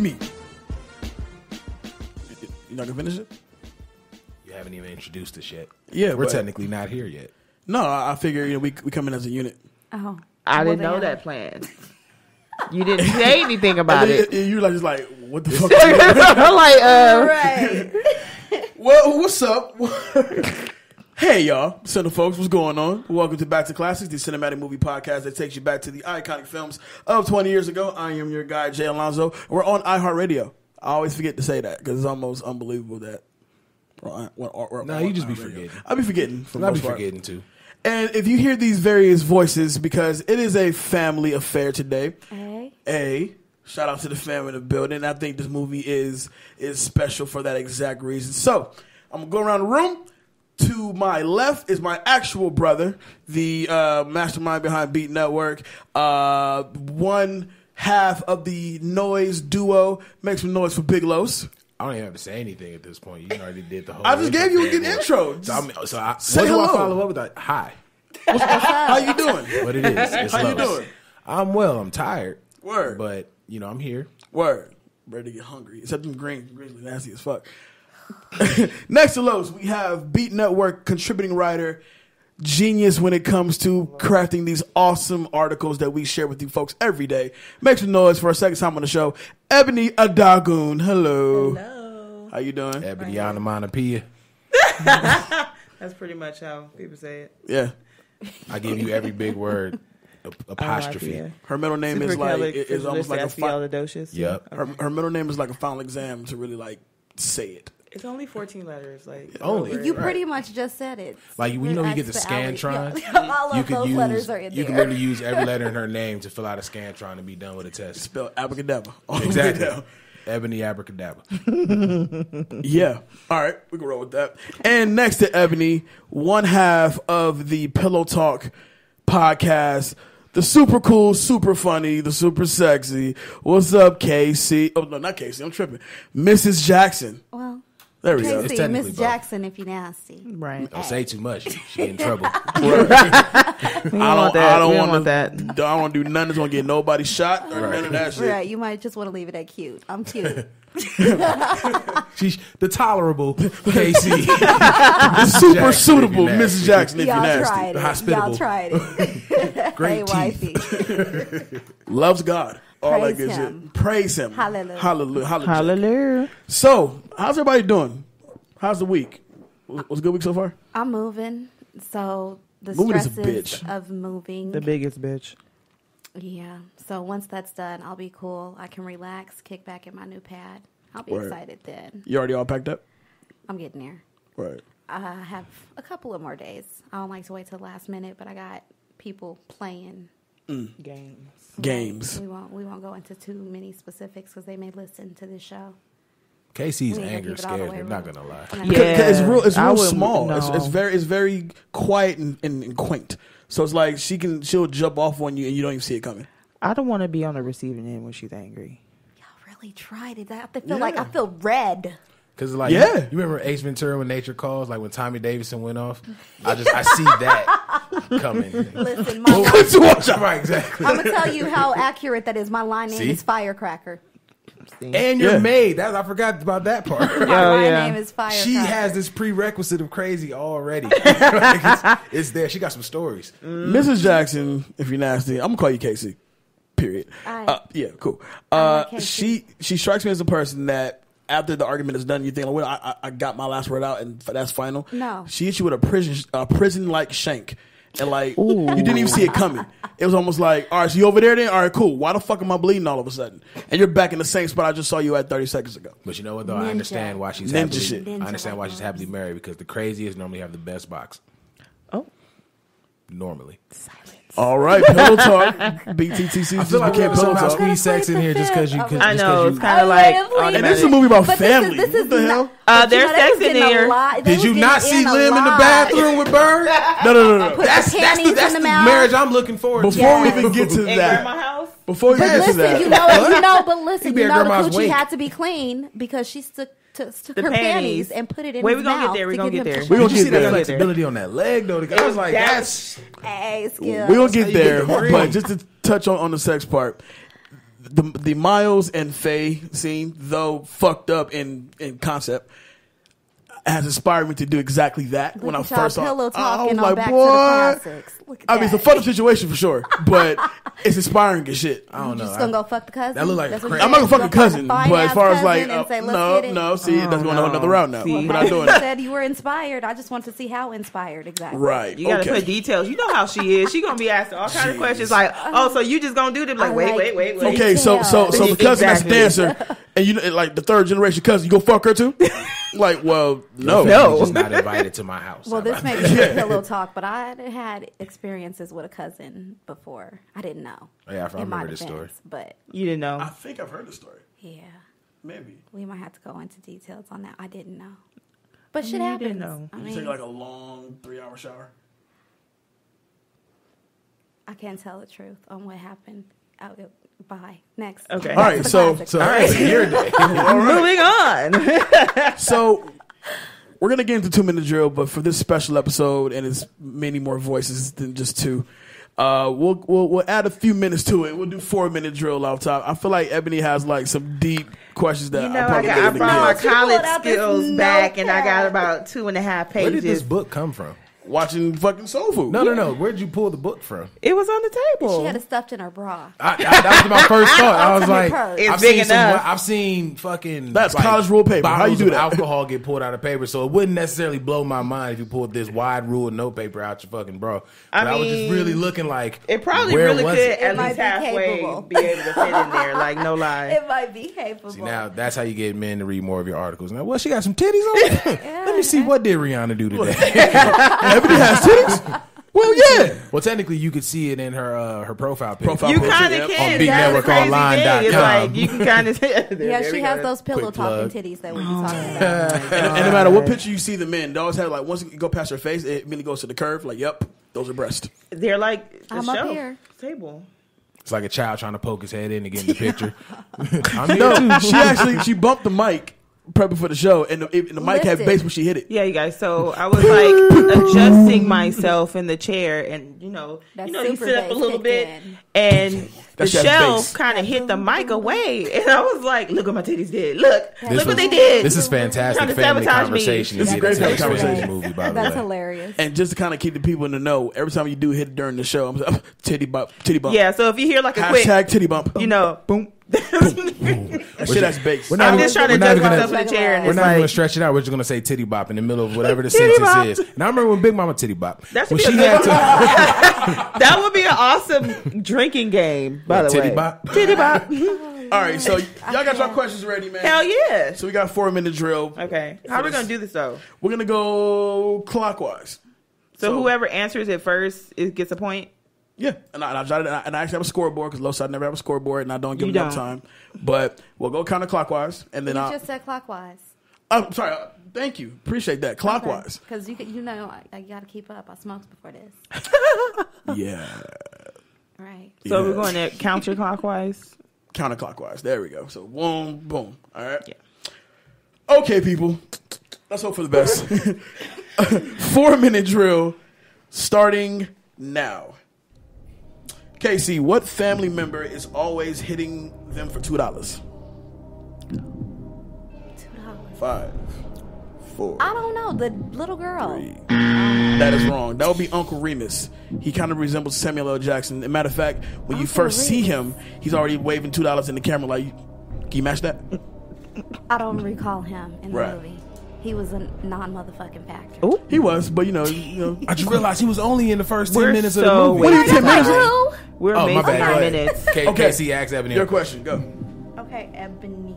Bless this meat. You not gonna finish it? You haven't even introduced us yet. Yeah, we're but- technically not here yet. No, I I figure you know we we come in as a unit. Oh, I Well, didn't know then- that plan. You didn't say anything about And it. then you like just like what the fuck? I'm like, uh, right. well, what's up? Hey y'all, Center folks, what's going on? Welcome to Back to Classics, the cinematic movie podcast that takes you back to the iconic films of 20 years ago. I am your guy Jay Alonzo. We're on iHeartRadio. I always forget to say that because it's almost unbelievable that. we're on- we're we're No, on you just be iHeartRadio. forgetting. I'll be forgetting. For the I'll be part. forgetting too. And if you hear these various voices, because it is a family affair today. Hey. A shout out to the family in the building. I think this movie is is special for that exact reason. So I'm gonna go around the room. To my left is my actual brother, the uh, mastermind behind Beat Network. Uh, one half of the noise duo. Make some noise for Big Los. I don't even have to say anything at this point. You already did the whole. I just gave you a good intro. So, I'm, so I, Say what do I hello. follow up with? That? Hi. How you doing? What it is? It's How you doing? I'm well. I'm tired. Word. But you know, I'm here. Word. Ready to get hungry. Except them greens. Greens are nasty as fuck. Next to Los, we have Beat Network contributing writer, genius when it comes to crafting these awesome articles that we share with you folks every day. Make some noise for a second time on the show. Ebony Adagun. Hello. Hello. How you doing? Ebony Onomatopoeia. That's pretty much how people say it. Yeah. I give you every big word. Apostrophe. Oh, idea. Her middle name is like it- it's almost like a fi- Supercalifragilisticexpialidocious. Yep. her, her middle name is like a final exam to really like say it. It's only 14 letters. Like Only. over You it. pretty much just said it. Like you know, you get the That's alley. scantron. Yeah, All you of could those use. letters are in you there. can literally use every letter in her name to fill out a scantron and be done with a test. Spell abracadabra. All the way Exactly. Ebony abracadabra. Yeah. All right. We can roll with that. And next to Ebony, one half of the Pillow Talk podcast, the super cool, super funny, the super sexy. What's up, Casey? Oh, no, not Casey. I'm tripping. Mrs. Jackson. Well, There we go. Casey, technically Miss. Jackson, if you nasty. Right. Don't say too much. She in trouble. We don't I don't, want that. I don't we want want that. I don't want to do nothing that's going to get nobody shot or none of that shit. Right, you might just want to leave it at cute. I'm cute. She's the tolerable KC. Super Jackson, suitable Mrs. Jackson if you're Y'all nasty. tried it. Hospitable. Y'all tried it. Great hey, teeth. wifey. Loves God. All Praise that good him. shit. Praise him. Hallelujah. Hallelujah. Hallelujah. Hallelujah. So, how's everybody doing? How's the week? Was was a good week so far? I'm moving, so the Moving is a stresses bitch. of moving. The biggest bitch. yeah. So once that's done, I'll be cool. I can relax, kick back in my new pad. I'll be Word. excited then. You already all packed up? I'm getting there. Right. I have a couple of more days. I don't like to wait till the last minute, but I got people playing Mm. Games. Games. We won't. We won't go into too many specifics because they may listen to this show. Casey's We ain't anger keep it all the scares way me. I'm not gonna lie. Yeah. gonna- Cause it's real. It's real small. It's, no. it's very. It's very quiet and, and, and quaint. So it's like she can. She'll jump off on you and you don't even see it coming. I don't want to be on the receiving end when she's angry. Y'all really tried it. I have to feel like I feel red. Cause like Yeah. you, you remember Ace Ventura when Nature Calls, like when Tommy Davidson went off. I just I see that coming. Listen, my line, To watch out. right, exactly. I'm gonna tell you how accurate that is. My line name See? is Firecracker. And you're Yeah. made. That I forgot about that part. My Oh, line yeah. name is Firecracker. she has this prerequisite of crazy already. Like, it's, it's there. She got some stories. Mrs. Jackson, if you're nasty, I'm gonna call you Casey. Period. Aye. Uh, yeah, cool. Uh, she she strikes me as a person that after the argument is done, you think, well, I, I, I got my last word out and that's final. No. she hits you with a prison a prison like shank. And like you didn't even see it coming. It was almost like, all right, so you over there then? All right, cool. Why the fuck am I bleeding all of a sudden? And you're back in the same spot I just saw you at 30 seconds ago. But you know what though? I understand why she's Ninja happily, shit. I understand why she's happily married because the craziest normally have the best box. Oh, Normally. All right, pillow talk. BTTC. I feel like I can't pillow somehow talk. squeeze sex in here just because you. Cause, I just know 'cause it's you- kind of Oh, like. And this is a movie about But family. This is, this what the is hell? not- Uh, there's know, they was sex in getting a there. Did you not see Lem in the bathroom with Bird? No, no, no, no. That's that's the that's the the marriage I'm looking forward to. Before we even get to that, before we But get to listen, that, you know, you know, but listen, you know, the grandma's coochie wake. had to be clean because she took, took, took The her panties. panties. and put it in Wait, his we gonna get there, we to gonna get there. We gonna you see that there. flexibility on that leg though? I was like, That that's Hey, We're gonna get there, get the ring. but just to touch on, on the sex part, the the Miles and Faye scene, though fucked up in in concept, has inspired me to do exactly that. Look when I at first saw, pillow it. I talking was like, Back boy. the Classics. I mean, it's a that. fucked situation for sure, but it's inspiring as shit. I don't You know. just gonna go fuck the cousin? That look like crazy. I'm not gonna fuck a cousin, but as far as like, uh, say, no, no, see, that's going no. another route now. See. We're not doing you said you were inspired. I just want to see how inspired exactly. Right. You gotta okay. put details. You know how she is. She gonna be asking all kind of questions like, "Oh, so you just gonna do them?" Like, wait, wait, wait, wait. Okay, so so so the cousin that's a dancer, and you know, like the third generation cousin, you go fuck her too? like, well, no, No. Just not invited to my house. Well, this about may be a pillow talk, but I had had experiences with a cousin before. I didn't know. Oh, yeah, I in my remember this story. But You didn't know. I think I've heard the story. yeah, Maybe we might have to go into details on that. I didn't know. But shit You happens. didn't know. I you mean, take like a long three-hour shower. I can't tell the truth on what happened. Oh, it- bye. Next. Okay. All right, Back to the so- classics. So, all right, your day. Moving on. So we're gonna get into two minute drill, but for this special episode, and it's many more voices than just two. Uh, we'll, we'll we'll add a few minutes to it. We'll do four minute drill off top. I feel like Ebony has like some deep questions that You I know, I, probably got, I brought my get. She pulled college skills back, and I got about two and a half pages. Where did this book come from? Watching fucking soul food. No, no, no. Where'd you pull the book from? It was on the table. She had it stuffed in her bra. I, I, that was my first thought. I was like, It's I've big seen some. enough. I've seen fucking. That's like, college rule paper. How bottles you do of that? Alcohol get pulled out of paper, so it wouldn't necessarily blow my mind if you pulled this wide rule note paper out your fucking bro. But I, I was just really looking like it probably where really was could it? at might least be halfway capable. be able to fit in there. Like no lie. It might be capable. See, now that's how you get men to read more of your articles. Now, well, she got some titties on. Let me see what did Rihanna do today. Ebony has titties. Well, yeah. well, technically, you could see it in her uh, her profile picture. Profile you kind of can. On That's the crazy BeatNetworkOnline.com. thing. It's like you can kind of. see. yeah, she has those pillow Quick talking plug. titties that we be talking about. And, and no matter what picture you see the men, they always have like once you go past her face, it immediately goes to the curve. Like, yep, those are breasts. They're like I'm up here. table. It's like a child trying to poke his head in to get in the picture. I'm here No, she actually she bumped the mic prepping for the show, and the, and the mic had bass when she hit it. Yeah, you guys. So I was like adjusting myself in the chair, and you know, That you know, you sit up a little bit, in. and the That's shelf kind of hit the mic away, and I was like, "Look what my titties did! Look, This look was- what they did!" This is fantastic to family sabotage me. conversation. This is to great get family conversation. movie, by the That's way. hilarious. And just to kind of keep the people in the know, every time you do hit it during the show, I'm like, titty bump, titty bump. yeah. So if you hear like a quick, Hashtag titty bump. you know, boom. That shit has bass. We're not I'm even- just trying to we're adjust myself in the chair, and We're it's not even gonna stretch it out. We're just gonna say titty bop in the middle of whatever the sentence bop. is. And I remember when Big Mama titty bop. That should when she a had to that would be an awesome drinking game. By What, the titty way, bop? titty bop. All right, so y'all got your questions ready, man. Hell yeah. So we got four minute drill. Okay, how are we gonna do this though? We're gonna go clockwise. So, So- whoever answers it first, it gets a point. Yeah, and I, and I jotted and I, and I actually have a scoreboard because Los I never have a scoreboard and I don't give You enough don't. time. But we'll go counterclockwise and then you I. just said clockwise. I'm sorry. uh, Thank you. Appreciate that. Clockwise. Because you, you know, I, I got to keep up. I smoked before this. Yeah. Right. So Yeah. we're going to counterclockwise. Counterclockwise. There we go. So boom, boom. All right. Yeah. Okay, people. Let's hope for the best. Four minute drill starting now. Casey, what family member is always hitting them for two dollars? Two dollars. Five, four, I don't know. The little girl. three. That is wrong. That would be Uncle Remus. He kind of resembles Samuel L. Jackson. As a matter of fact, when you Uncle first see him, he's already waving two dollars in the camera. Like, can you match that? I don't recall him in the movie. He was a non motherfucking factor. Oh, He was, but you know, you know. I just realized he was only in the first 10 We're minutes of so the movie. What do you ten minutes? Who? we're Oh, my amazing bad. Go nine ahead. minutes. K- Okay. Casey asked Ebony. Your question, go. Okay, Ebony.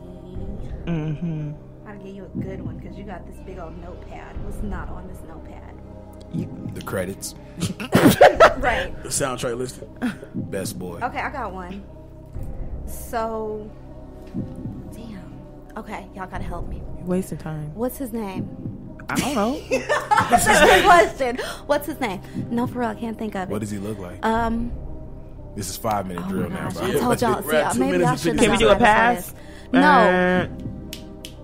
Mm-hmm. I'll give you a good one because you got this big old notepad. What's not on this notepad? The credits. Right. The soundtrack listed. Best boy. Okay, I got one. So, damn. Okay, y'all gotta help me. Wasting time. What's his name? I don't know. That's the question. What's his name? No, for real, I can't think of it. What does he look like? Um, This is five minute oh drill now, gosh, bro. I told y'all. We're See, at two maybe minutes I shouldn't 50 Can we do a pass? No, Uh,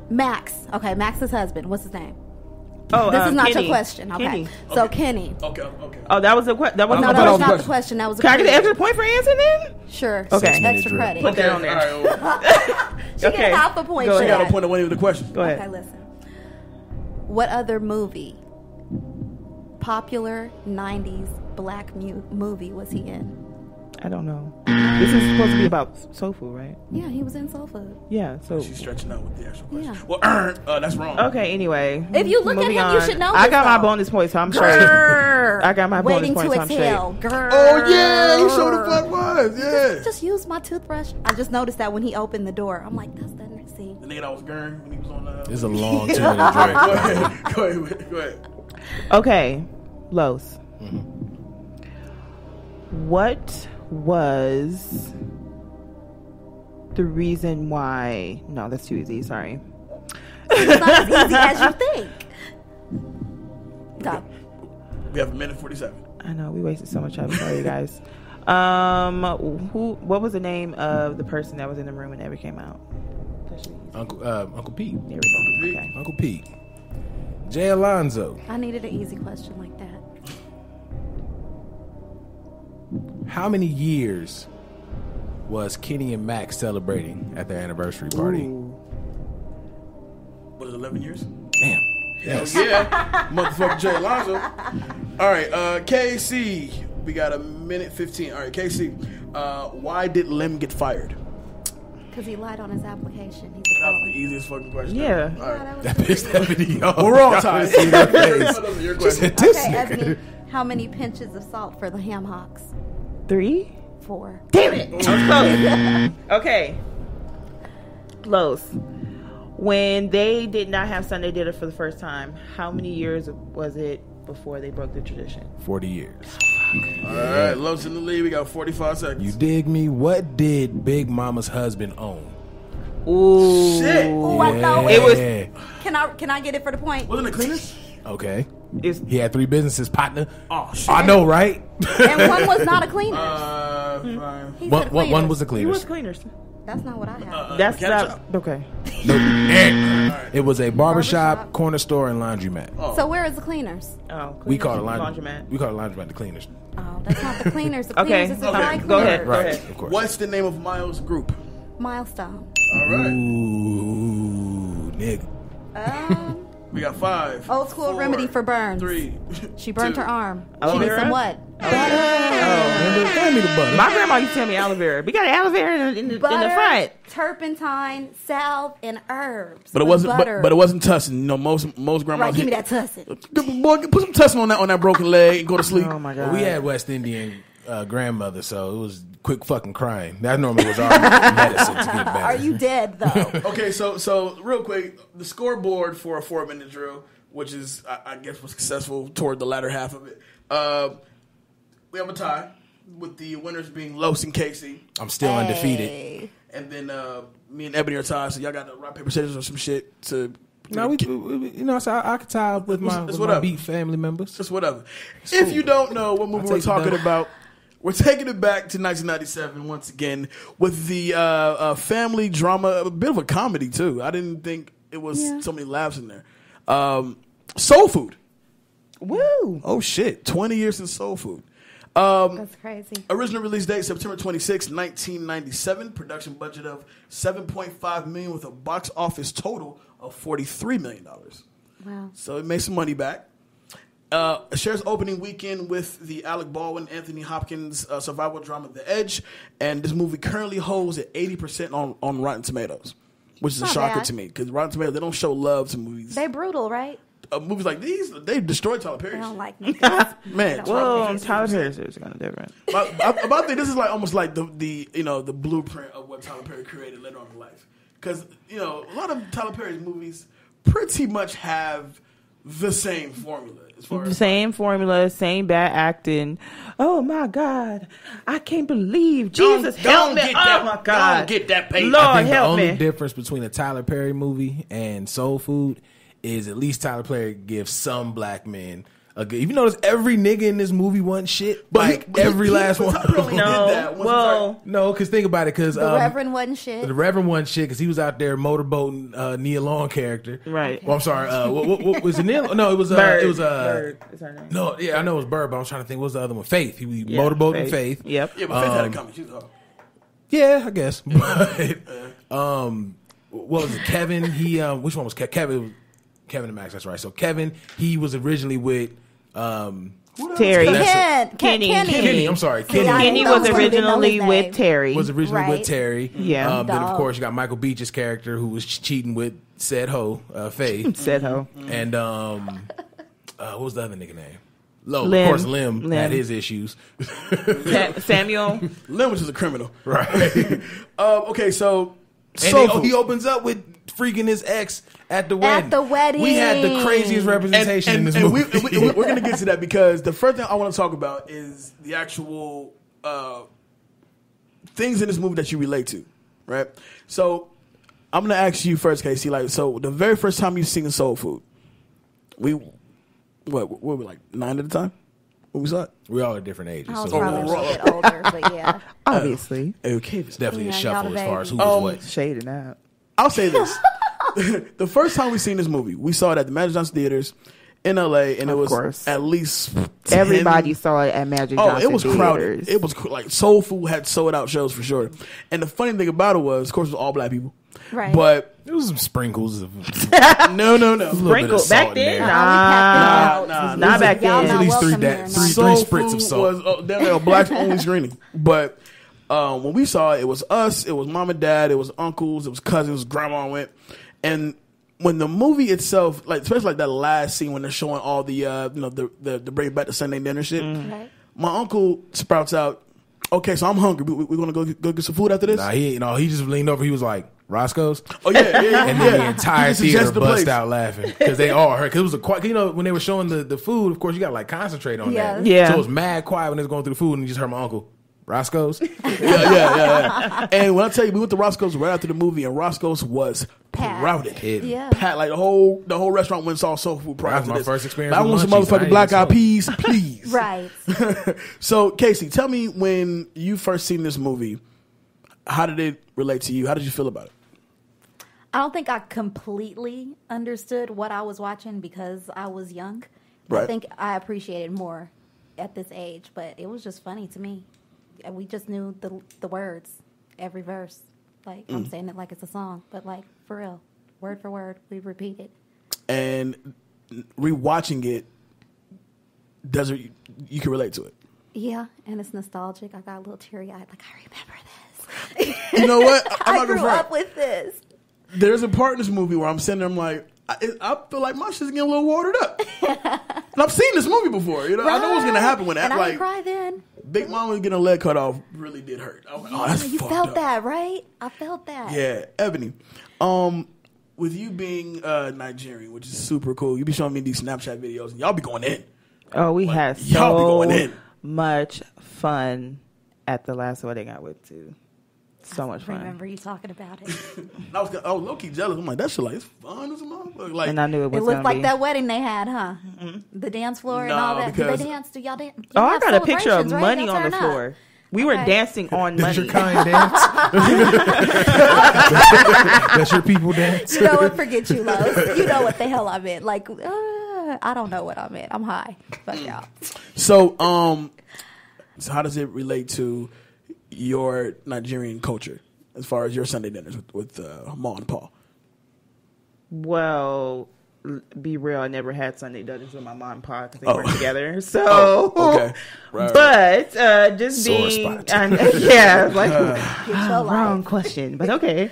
Max. Okay, Max's husband. What's his name? Oh, This uh, is not Kenny. your question. Okay, Kenny. so Kenny. Okay, okay. Oh, that was a question. that was No, that was that was not the question. question. That was a question. Can I get an extra point for answering then? Sure. Okay. Extra Drill. credit. Put that on there. All right, She Okay. get half a point Go for I got a point of winning the question. Go ahead. Okay, listen. What other movie, popular '90s black mu- movie, was he in? I don't know. This is supposed to be about soul food, right? Yeah, he was in Soul Food. Yeah. So She's stretching out with the actual question. Yeah. Well, er, uh, that's wrong. okay. Anyway, If you look at moving him, you should know I this, got my bonus points, so I'm straight. Grrr. I got my bonus Waiting points, to I'm straight. exhale. Grrr. Oh yeah, he showed the fuck was. Yeah. Just use my toothbrush. I just noticed that when he opened the door, I'm like, that's the see. The nigga that was Gurn when he was on uh, the. It's a long two minute drink. Go ahead. Go ahead. Go ahead. Okay, Los. Mm-hmm. What was the reason why? No, that's too easy. Sorry. It's not as easy as you think. Go. We have a minute forty-seven. I know we wasted so much time. Sorry, you guys. Um, who? What was the name of the person that was in the room when that came out? Uncle uh, Uncle Pete. There we go. Okay. Uncle Pete. Jay Alonzo. I needed an easy question like that. How many years was Kenny and Max celebrating at their anniversary party? What is it, eleven years? Damn. Yes. Yeah, motherfucker Jay Alonzo. All right, uh, KC. We got a minute fifteen. All right, KC. Uh, why did Lem get fired? Because he lied on his application. He's a That was the easiest fucking question. Yeah. ever. All Yeah, that was That pretty pissed that video. Well, we're all Y'all tied. could've seen her face. Those are your She questions. said, "This Okay, nigga." Ebony, how many pinches of salt for the ham hocks? Three. Four. Damn it! I'm close. okay. Close. When they did not have Sunday dinner for the first time, how many years was it before they broke the tradition? 40 years. All right, Los in the lead. We got forty-five seconds. You dig me? What did Big Mama's husband own? Ooh. Shit. Ooh, I know It it. was- Can I can I get it for the point? Wasn't it cleaners? Okay. It's, He had three businesses, partner. Oh shit. I know, right? and one was not a cleaner. Uh, fine. he one, said one, one cleaners. was the it was cleaners. cleaners. That's not what I have. That's mechanic not shop? okay. It was a barbershop, Barbershop. corner store, and laundromat. so where is the cleaners? Oh, We call it is laundry. laundromat. We call it laundromat the cleaners. Oh, that's not the cleaners. The Okay, cleaners is the okay, dry go ahead, cleaners. go Right, ahead. of course. What's the name of Miles' group? Milestone. All right. Ooh, nigga. Um, We got five. Old school four, remedy for burns. Three. she burnt two. her arm. Aloe she did vera? some what? Remember, hand me the butter. My grandma used to tell me aloe vera. We got aloe vera in, the- in, the, in the front. turpentine, salve, and herbs. But it wasn't. butter. But, but it wasn't tussin. You know, most most grandmas. Right, give me that tussin. Boy, put some tussin on that on that broken leg and go to sleep. Oh my Well, god. we had West Indian uh, grandmother, so it was quick fucking crying. That normally was our medicine to get better. Are you dead though? Okay, so so real quick, the scoreboard for a four minute drill, which is I, I guess was successful toward the latter half of it. Uh, we have a tie with the winners being Los and Casey, I'm still undefeated. And then uh, me and Ebony are tied. So y'all got to rock paper scissors or some shit to. No, we, we, we- you know, so I, I could tie up with my, It's- it's with my whatever. beat family members. Just whatever. If you don't know what movie we're talking about, we're taking it back to 1997 once again with the uh, uh, family drama, a bit of a comedy too. I didn't think it was Yeah. so many laughs in there. Um, Soul Food. Woo. Oh shit! 20 years since Soul Food. Um, That's crazy. Original release date September 26, 1997. Production budget of 7.5 million with a box office total of 43 million dollars. Wow. So it made some money back. Uh, shares opening weekend with the Alec Baldwin, Anthony Hopkins uh, survival drama The Edge, and this movie currently holds at 80% on, on Rotten Tomatoes, which is a shocker bad. to me because Rotten Tomatoes they don't show love to movies. They brutal, right? uh, movies like these they destroy Tyler They Perry. don't like niggas. Man, Well, um, Tyler Perry is kind of different. but, but, but I think this is like almost like the the you know the blueprint of what Tyler Perry created later on in life. Because you know a lot of Tyler Perry's movies pretty much have the same formula as far as Same formula, same bad acting. Oh my God, I can't believe Don't- Jesus don't help me! get oh that- my God, don't get that paper. Lord I think the only me. difference between a Tyler Perry movie and Soul Food is at least Tyler Perry gives some black men a good. you notice every nigga in this movie wants shit, But like he- every he- last but one. Tyler only no, did that well, no, because think about it, because The um, Reverend wasn't shit. the Reverend one shit because he was out there motorboating uh, Nia Long character. Right. Well, I'm sorry. Uh, what, what, what was it? Nia? No, it was. Uh, Bird. It was. Uh, Bird is her name. No, yeah, I know it was Bird, but I was trying to think. What was the other one? Faith. He was Yeah, motorboating Faith. Yep. Yeah, but Faith had Um, it coming. She was, oh. Yeah, I guess. But um, what was it? Kevin? He um, which one was Kevin? Kevin and Max. That's right. So Kevin, he was originally with um, Terry. That's it. Ken, Kenny. Kenny. Kenny. I'm sorry, Kenny. I Kenny was know- didn't know originally with. Terry. was originally Right. with Terry. Yeah. Um, then of course you got Michael Beach's character who was cheating with said ho, uh, Faye, Said ho. and um, uh, what was the other nigga name? Low. Lem. of course, Lem, Lem. had his issues. Samuel. Lem was just a criminal. Right. Um, okay, so And soul they- food. he opens up with freaking his ex at the wedding. the wedding. We had the craziest representation in this and movie. We, we, we're going to get to that because the first thing I want to talk about is the actual uh, things in this movie that you relate to, right? So I'm going to ask you first, Casey. Like, so the very first time you've seen Soul Food, we what, what were we like nine at the time when we saw it? we all at different ages. I was so probably a Overall. little bit older, but yeah. Obviously. Okay, it's definitely a shuffle y'all as far as who baby. was Um, what. Shading out. I'll say this: the first time we seen this movie, we saw it at the Magic Johnson Theaters in L.A., and it was course. at least 10 Everybody saw it at Magic Oh, Johnson it was crowded. Theaters. It was like Soul Food had sold out shows for sure. And the funny thing about it was, of course, it was all black people. Right. But There was some sprinkles of no, no, no. little bit of Sprinkle back then. there. Nah, Nah, nah, not back Y'all then. At least three da- here, three- spritz of salt. was uh, definitely a black only screening. But um, when we saw it, it was us, it was mom and dad, it was uncles, it was cousins, grandma went, and when the movie itself, like especially like that last scene when they're showing all the uh, you know the the, the bring back the Sunday dinner shit, Right. my uncle sprouts out. Okay, so I'm hungry. We, we, gonna go go get some food after this. Nah, he you know he just leaned over. He was like Roscoe's, Oh yeah, yeah, yeah. and then yeah. the entire theater the bust place. out laughing because they all heard. Because it was a quiet. You know when they were showing the, the food, of course you got to like concentrate on that. Yeah. Yeah. So it was mad quiet when they was going through the food, and you just heard my uncle Roscoe's. yeah, yeah, yeah, yeah. And when I tell you, we went to Roscoe's right after the movie, and Roscoe's was Packed. crowded. It- Yeah. Pat, like the whole the whole restaurant went and saw soul food prior That was to my this. first experience I want some munchies. I motherfucking ain't black eyed peas, please. Right. So, Casey, tell me when you first seen this movie, how did it relate to you? How did you feel about it? I don't think I completely understood what I was watching because I was young. I think I appreciated more at this age, but it was just funny to me. And We just knew the the words every verse. Like I'm Mm. saying it like it's a song, but like for real, word for word, we repeat it. And rewatching it, does it, you can relate to it. Yeah, and it's nostalgic. I got a little teary eyed. Like I remember this. You know what? I'm I grew front. up with this. There's a part in this movie where I'm sitting there, I'm like, I, I feel like my shit's getting a little watered up. and I've seen this movie before. You know, I know what's gonna happen when that. And I like, cry then. Big Mama getting a leg cut off really did hurt. I was like, oh, that's you fucked felt up. that, right? I felt that. Yeah, Ebony. Um, with you being uh, Nigerian, which is super cool, you be showing me these Snapchat videos, and y'all be going in. Oh, we had y'all be so going in. much fun at the last wedding I went to. So much I fun. remember you talking about it. I was, I was low key jealous. I'm like, that shit like it's fun as a motherfucker. Like, And I knew it It looked like be. that wedding they had, huh? The dance floor and all that. Did because- they dance? Do y'all dance? Oh, I got a picture of money on the Turn up. floor. We were Okay. dancing on That's money. your kind dance. That's your people dance. You know what? Forget you, Los. You know what the hell I meant. Like, uh, I don't know what I meant. I'm high. Fuck y'all. so, um, so how does it relate to your Nigerian culture as far as your Sunday dinners with, with uh, Ma and Pa? Well, be real, I never had Sunday dinners with my mom and pa because they Oh. weren't together. So, Oh, okay. Right, but uh, just Sore being, spot. yeah, like Get your wrong question, but okay.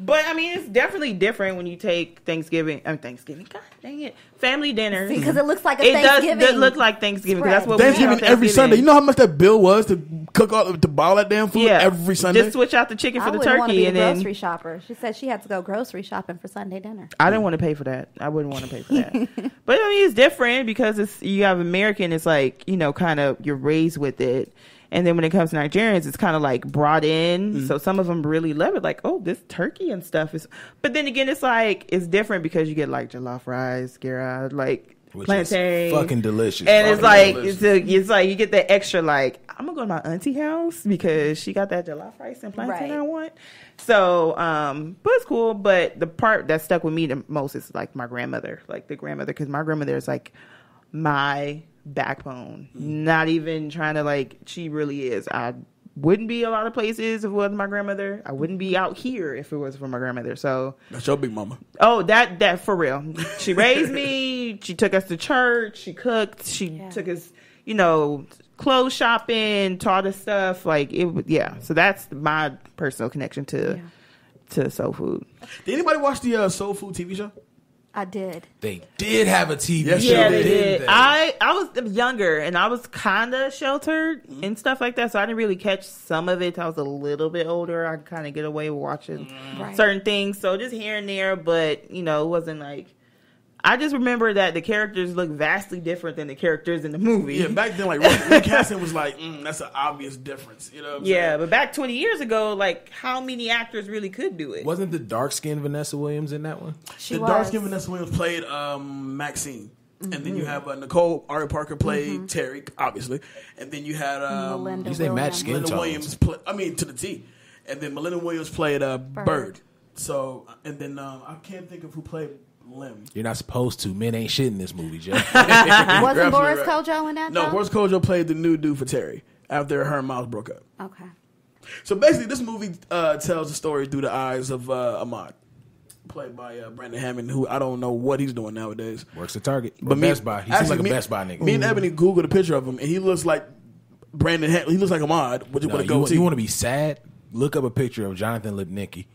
But I mean, it's definitely different when you take Thanksgiving. I mean, Thanksgiving. God dang it, family dinner Because it looks like a it does, Thanksgiving. does look like Thanksgiving. 'cause That's what we Thanksgiving every Sunday. You know how much that bill was to cook all to buy all that damn food yeah, every Sunday. Just switch out the chicken I for the wouldn't want to turkey, be a and then grocery shopper. She said she had to go grocery shopping for Sunday dinner. I didn't want to pay for that. I wouldn't want to pay for that. but I mean, it's different because it's you have American. It's like you know, kind of you're raised with it, and then when it comes to Nigerians, it's kind of like brought in. So some of them really love it. Like, oh, this turkey and stuff is. But then again, it's like it's different because you get like jollof rice, gira, like Which plantain, is fucking delicious. and it's like delicious. it's, a, it's like you get the extra like I'm gonna go to my auntie house because she got that jollof rice and plantain Right. I want. So, um, but it's cool. But the part that stuck with me the most is like my grandmother, like the grandmother, because my grandmother is like my backbone. Not even trying to like, she really is. I wouldn't be a lot of places if it wasn't my grandmother. I wouldn't be out here if it wasn't for my grandmother. So That's your big mama. Oh, that that for real. She raised me. She took us to church. She cooked. She Yeah. took us, you know, clothes shopping, taught us stuff. Like it. was- Yeah. So that's my personal connection to Yeah. to soul food. Did anybody watch the uh, Soul Food TV show? I did. They did have a TV Yes, show. Yeah, they did. did. I I was younger and I was kind of sheltered Mm-hmm. and stuff like that, so I didn't really catch some of it. till I was a little bit older. I kind of get away with watching Right. certain things, so just here and there. But you know, it wasn't like. I just remember that the characters look vastly different than the characters in the movie. Yeah, back then, like Rick, Rick Casson was like, mm, that's an obvious difference. You know? What I'm Yeah, saying? but back 20 years ago, like how many actors really could do it? Wasn't the dark skinned Vanessa Williams in that one? She the was. dark skinned Vanessa Williams played um, Maxine. And Mm-hmm. then you have uh, Nicole Ari Parker played Terry, obviously. And then you had um, Malinda You say match Williams. skin Malinda. Williams. Play, I mean, to the T. And then Malinda Williams played uh, Bird. So, and then um, I can't think of who played Lem. You're not supposed to. Men ain't shit in this movie, Joe. Wasn't Boris right. Kodjoe in that? No, though? Boris Kodjoe played the new dude for Terry after her and Miles broke up. Okay. So basically, this movie uh, tells the story through the eyes of uh, Ahmad, played by uh, Brandon Hammond, who I don't know what he's doing nowadays. Works at Target. But But me- Best Buy. He seems like a me- Best Buy nigga. Me and Ebony googled a picture of him, and he looks like Brandon. Ham- he looks like Ahmad with, No, with a you, want, goatee. you want to be sad? Look up a picture of Jonathan Lipnicki.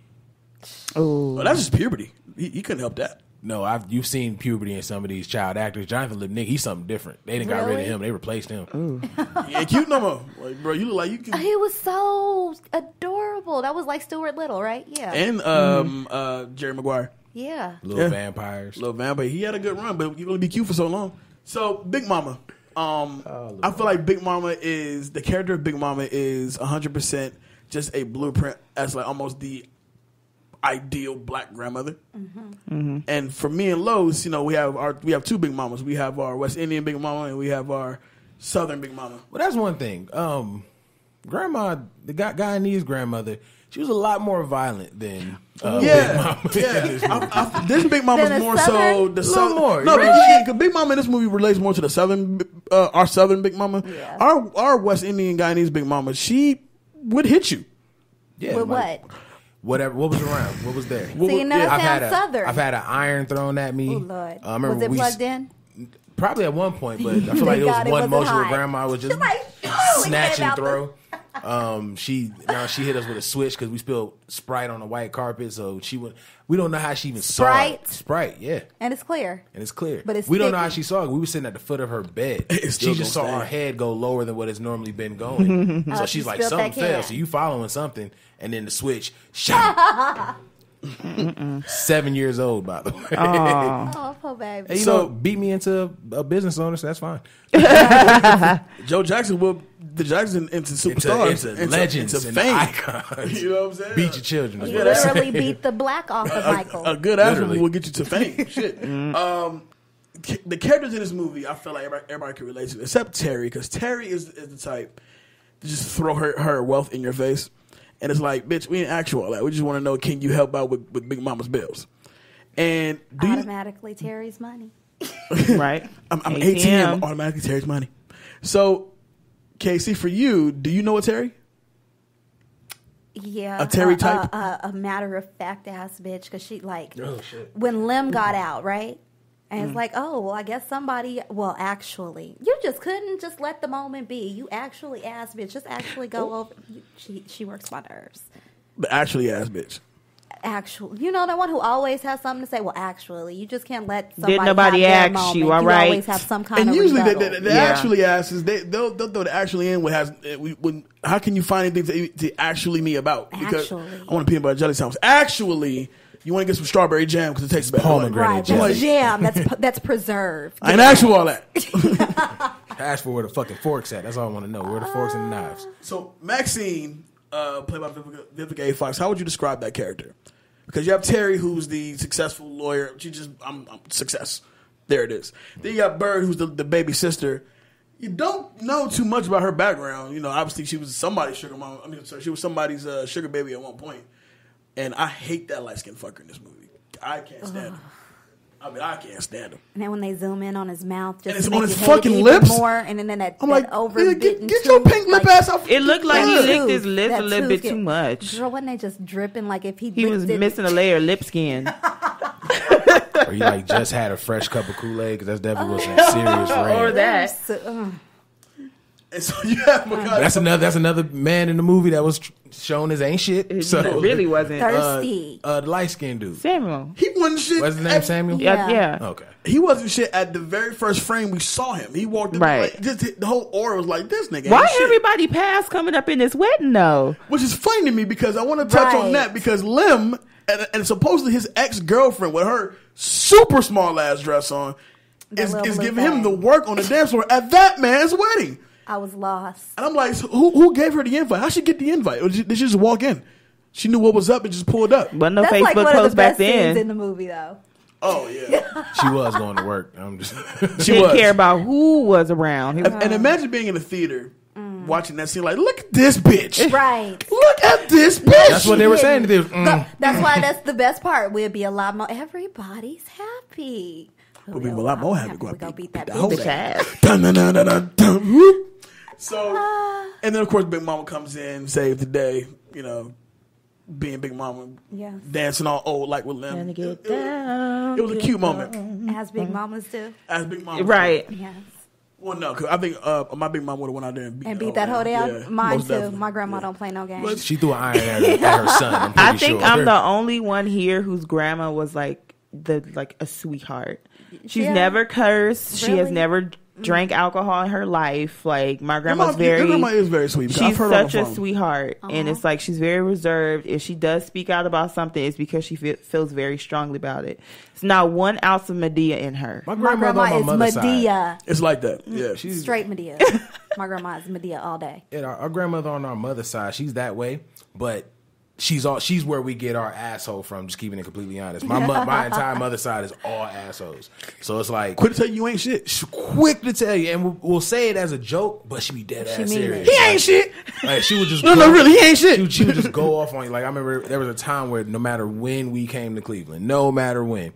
Oh, Oh, that's just puberty. He, he couldn't help that. No, I've you've seen puberty in some of these child actors. Jonathan Lipnicki, he's something different. They didn't got rid of him. They replaced him. He ain't cute no more. Like, bro, you look like you can. He was so adorable. That was like Stuart Little, right? Yeah. And um, uh, Jerry Maguire. yeah. Little Yeah. vampires. Little vampire. He had a good run, but you only be cute for so long. So Big Mama. Um, Oh, I feel like Big Mama is the character of Big Mama is hundred percent just a blueprint as like almost the ideal black grandmother. And for me and Los, you know, we have our we have two Big Mamas. We have our West Indian Big Mama and we have our Southern Big Mama. Well, that's one thing. Um, grandma, the guy, Guyanese grandmother, she was a lot more violent than uh, Big Yeah, Mama. yeah. I, I, this Big Mama's Than a more so Southern? the Little Southern. more, No, you're because right. Big Mama in this movie relates more to the Southern, uh, our Southern Big Mama. Yeah. Our our West Indian Guyanese Big Mama, she would hit you. yeah, With like, what? Whatever. What was around? What was there? What See, would- now yeah, I've had sounds a, southern. I've had an iron thrown at me. Oh Lord. Uh, I remember was it we plugged in? Probably at one point, but I feel like it was God it one wasn't motion where grandma was just Like, snatch and came throw. Um, she now she hit us with a switch because we spilled Sprite on the white carpet, so she would. We don't know how she even saw Sprite? it. Sprite, yeah, And it's clear. and it's clear. But it's we don't know how she saw it. We were sitting at the foot of her bed. She just saw stay. our head go lower than what it's normally been going. so Oh, she's she like, spilled something fell. So you following something, and then the switch. Shot. Seven years old, by the way. Oh, poor baby. You So- know, beat me into a business owner, so that's fine. Joe Jackson will the Jackson into superstars, into legends into and fame. icons. You know what I'm saying? Beat your children. is You what I'm saying. literally beat the black off of Michael. A good athlete Literally. will get you to fame. Shit. Um, ca- the characters in this movie, I feel like everybody, everybody can relate to, except Terry, because Terry is, is the type to just throw her, her wealth in your face, and it's like, bitch, we ain't actual. you all that. We just want to know, can you help out with, with Big Mama's bills? And do you? Automatically Terry's money. right. I'm, I'm ATM. ATM, automatically Terry's money. So, Casey, for you, do you know a Terry? Yeah, A Terry a, type? a, a, a matter of fact ass bitch, because she like Oh shit. when Lem got out, right? And Mm. it's like, oh, well, I guess somebody. Well, actually, you just couldn't just let the moment be. You actually ass bitch, just actually go over. You, she she works my nerves. But actually ass bitch. Actually, you know the one who always has something to say. Well, actually, you just can't let somebody nobody have their ask you, moment. all right? always have some kind and of usually the, rebuttal. the, the Yeah. actually asses they they'll, they'll throw the actually in what has we- when how can you find anything to, to actually me about because Actually. I want a peanut butter jelly sandwich actually you want to get some strawberry jam because it tastes better Pomegranate right, jam. that's Like- jam. That's that's preserved. I ain't ask you all that Ask for where the fucking forks at. That's all I want to know. Where the forks and the knives. so Maxine uh, played by Vivica, Vivica A Fox how would you describe that character because you have Terry who's the successful lawyer she just I'm, I'm success there it is then you got Bird who's the, the baby sister you don't know too much about her background. You know, obviously she was somebody's sugar mom. I mean, sorry, she was somebody's uh, sugar baby at one point. And I hate that light skinned fucker in this movie. I can't stand him. I mean, I can't stand him. And then when they zoom in on his mouth, just And it's to on make his you hate it fucking even lips? more, and then that, I'm that like, over nigga, get, get your pink lip ass off. It looked like he Yeah. licked his lips a little tooth bit too much. Girl, wasn't they just dripping like if he He was licked it- missing a layer of lip skin. or you like just had a fresh cup of Kool Aid because that's definitely was some serious or that. So, ugh. And so you have Mekhi. That's another. That's another man in the movie that was tr- shown as ain't shit. It So really wasn't. uh, thirsty. uh, the light skinned dude. Samuel. he wasn't shit. What's his name? at- Samuel. Yeah, Yeah. yeah. Okay. He wasn't shit at the very first frame we saw him. He walked in, Right. like, just, the whole aura was like this nigga. Why ain't shit. everybody past coming up in this wedding though? Which is funny to me because I want to touch on that because Lem and, and supposedly his ex girlfriend with her super small ass dress on The is, is giving him the work on the dance floor at that man's wedding. I was lost. And I'm like, so who who gave her the invite? How she get the invite? Or did she, just walk in? She knew what was up and just pulled up. Wasn't no That's Facebook like one of post the back best scenes then. in the movie, though. Oh yeah, She was going to work. I'm just. she Didn't was. care about who was around. Was- and, and imagine being in a theater watching that scene. Like, look at this bitch. Right. Look at this bitch. That's what they were saying. They was, mm. But that's why that's the best part. We'll be a lot more. Everybody's happy. We'll be a lot more happy. We go beat that bitch. whole Bitch ass. Dun, dun, dun, dun, dun, dun, whoop. So, and then of course, Big Mama comes in, save the day. You know, being Big Mama, Yes. dancing all old like with Lem. Gonna It, it- it was a cute moment As big mamas do. as Big Mama. Right. Yes. Well, no, because I think uh, my Big Mama would have went out there and beat, And beat that whole down. down. Yeah, Mine too. definitely. My grandma Yeah. don't play no games. She threw an iron at her, at her son. I'm I think sure. I'm the only one here whose grandma was like the like a sweetheart. She's Yeah. never cursed. She has never Mm-hmm. drank alcohol in her life. Like my Your grandma's mom- very Your grandma is very sweet. because I've She's heard such the a phone. sweetheart, and uh-huh. it's like she's very reserved. If she does speak out about something, it's because she fe- feels very strongly about it. It's not one ounce of Madea in her. My My grandma on my is. Madea. It's like that. Mm, yeah, She's Straight Madea. My grandma is Madea all day. Yeah, our, our grandmother on our mother's side, she's that way, but she's all she's where we get our asshole from. Just keeping it completely honest. My mo- my entire mother's side is all assholes. So it's like quick to tell you you ain't shit. she's quick to tell you, and we'll, we'll say it as a joke, but she be dead She ass mean serious. it. He ain't shit. Like she would just No, go- no, really, he ain't shit. She would, she would just go off on you. Like I remember there was a time where no matter when we came to Cleveland, no matter when,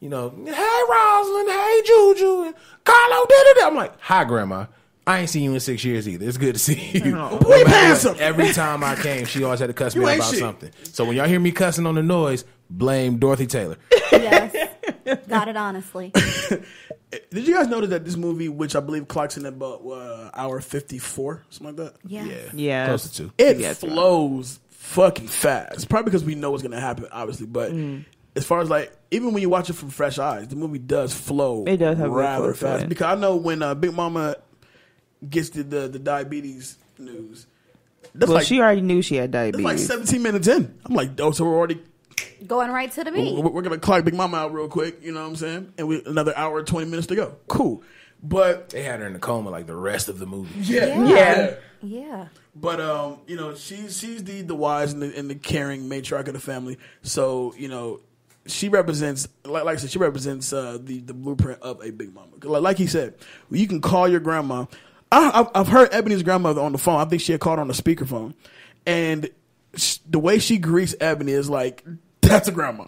you know, hey Rosalind, hey Juju, and Carlo did it. I'm like, hi grandma. I ain't seen you in six years either. It's good to see you. No We matter pass what. Every time I came, she always had to cuss You me out about shit. something. So when y'all hear me cussing on the noise, blame Dorothy Taylor. Yes. Got it honestly. Did you guys notice that this movie, which I believe clocks in at about uh, hour fifty four, something like that? Yes. Yeah, Yeah. close to two. It Yes, right. flows fucking fast. Probably because we know what's gonna happen, obviously. But Mm. as far as like, even when you watch it from fresh eyes, the movie does flow. It does have a rather fast. Because I know when uh, Big Mama gets the the, the diabetes news, that's Well, like she already knew she had that's diabetes. like seventeen minutes in. I'm like, oh, so we're already Going right to the meat. we're, we're gonna clock Big Mama out real quick. You know what I'm saying? And we another hour twenty minutes to go. Cool. But They had her in a coma like the rest of the movie. yeah, Yeah. Yeah. But um, you know, she's she's the the wise and the, and the caring matriarch of the family. So you know, she represents like like I said, she represents uh, the the blueprint of a big mama. 'Cause Like, like he said, you can call your grandma. I, I've, I've heard Ebony's grandmother on the phone. I think she had called on the speakerphone, and sh- the way she greets Ebony is like that's a grandma.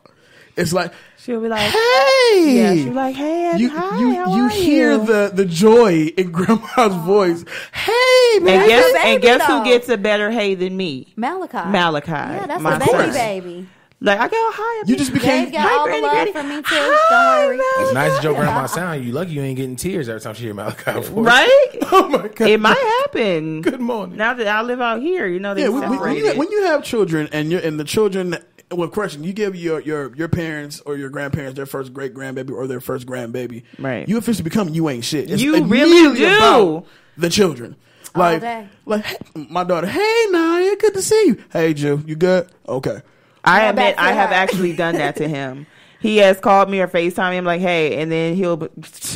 It's like She'll be like, hey, Yeah, she'll be like, "Hey, and you hi, you how you are hear you?" the the joy in grandma's voice. Hey man, and guess, baby and guess who gets a better hey than me? Malachi. Malachi. Yeah, that's my a baby baby. Like I go, hi. You just became Dave got Hi, all the Granny, love Granny. from me too. Hi, Don't worry. As nice as your grandma sound, you lucky you ain't getting tears every time she hear Malachi voice. right? Oh my god! it might happen. Good morning. Now that I live out here, you know they Yeah, when, when- when separated. you, when you have children and you and the children, well, question you give your your your parents or your grandparents their first great grandbaby or their first grandbaby, Right. You officially become you ain't shit. It's You immediately really do. about the children. Like, day. like hey, my daughter. Hey, Naya, good to see you. Hey, Jew, you good? Okay. I admit I have actually done that to him. He has called me or FaceTime me. I'm like, hey, and then he'll b-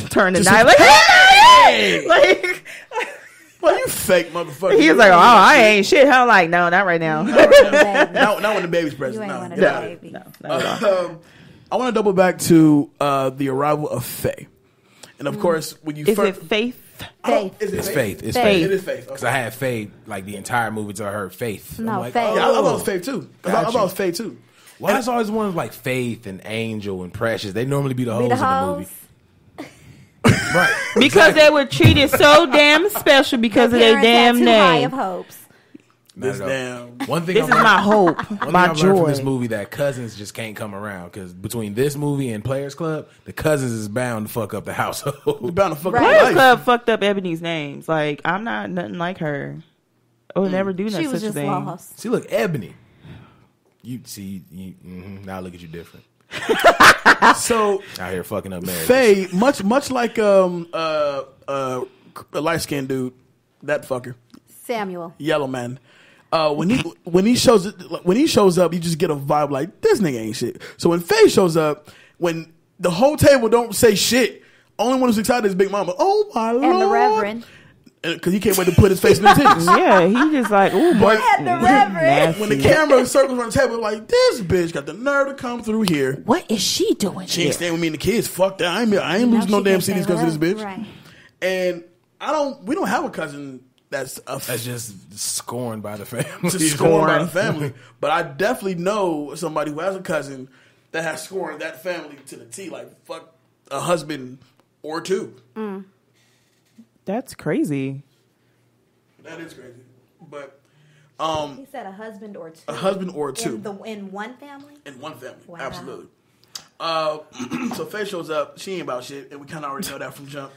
turn the Just night like, like, "Hey!" hey, like Well, you fake motherfucker. he's like, oh, I ain't shit. I'm like, no, not right now. Baby. Not, not when the baby's You present. ain't No, one of get the out of baby. no, not at all. um, I want to double back to uh, the arrival of Faye, and of course, when you Is first, it faith? I don't- Faith. is it It's faith. It's Faith. faith. It is faith. Because Okay. I had faith like the entire movie till I heard faith. I'm No, like, faith. Oh, yeah, I, I thought it oh. was Faith too. I thought, I Got thought it was Faith too. Why is always ones like Faith and Angel and Precious? They normally be the hoes Be the in the movie. Right. Because they were treated so damn special because of their damn too high of name. hopes. Not This damn. One thing This I is learned- my hope, One my I've learned from joy. this movie that cousins just can't come around because between this movie and Players Club, the cousins is bound to fuck up the You household. bound to fuck Right. up Players life. Club fucked up Ebony's names. Like I'm not nothing like her. I would never do that She such was a just thing. lost. see, look, Ebony. You see, you, hmm now look at you different. So Out here fucking up marriages. Faye, much much like um uh uh a light skinned dude, that fucker, Samuel. yellow man. Uh, when he when he shows when he shows up, you just get a vibe like this nigga ain't shit. So when Faye shows up, when the whole table don't say shit, only one who's excited is Big Mama. Oh my lord! And the Reverend. because he can't wait to put his face in the titties. Yeah, he just like ooh, boy. And the Reverend. When the camera circles around the table, like this bitch got the nerve to come through here. what is she doing She ain't staying with me and the kids. Fuck that. I ain't, I ain't losing no damn can't CDs because of this bitch. Right. And I don't. We don't have a cousin that's a That's just scorned by the family. just scorned by the family. But I definitely know somebody who has a cousin that has scorned that family to the T. Like fuck a husband or two. That's crazy. That is crazy. But um, He said a husband or two. a husband or two In, the, in one family? in one family. Wow. Absolutely. Uh, so Faye shows up. She ain't about shit, and we kind of already know that from jump.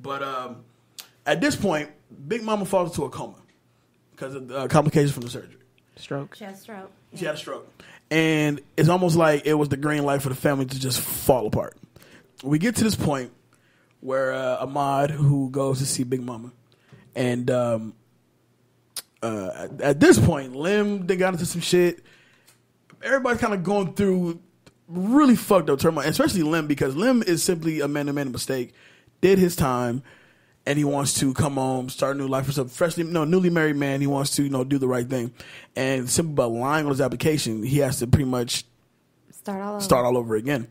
But um, at this point, Big Mama falls into a coma because of uh, complications from the surgery. Stroke. She had a stroke. She had a stroke. And it's almost like it was the green light for the family to just fall apart. We get to this point where uh, Ahmad, who goes to see Big Mama, and um, uh, at, at this point, Lem they got into some shit. Everybody's kind of going through really fucked up turmoil, especially Lem because Lem is simply a man who made a mistake, did his time, and he wants to come home, start a new life for some freshly no newly married man. He wants to you know do the right thing, and simply by lying on his application, he has to pretty much Start all over. start all over again.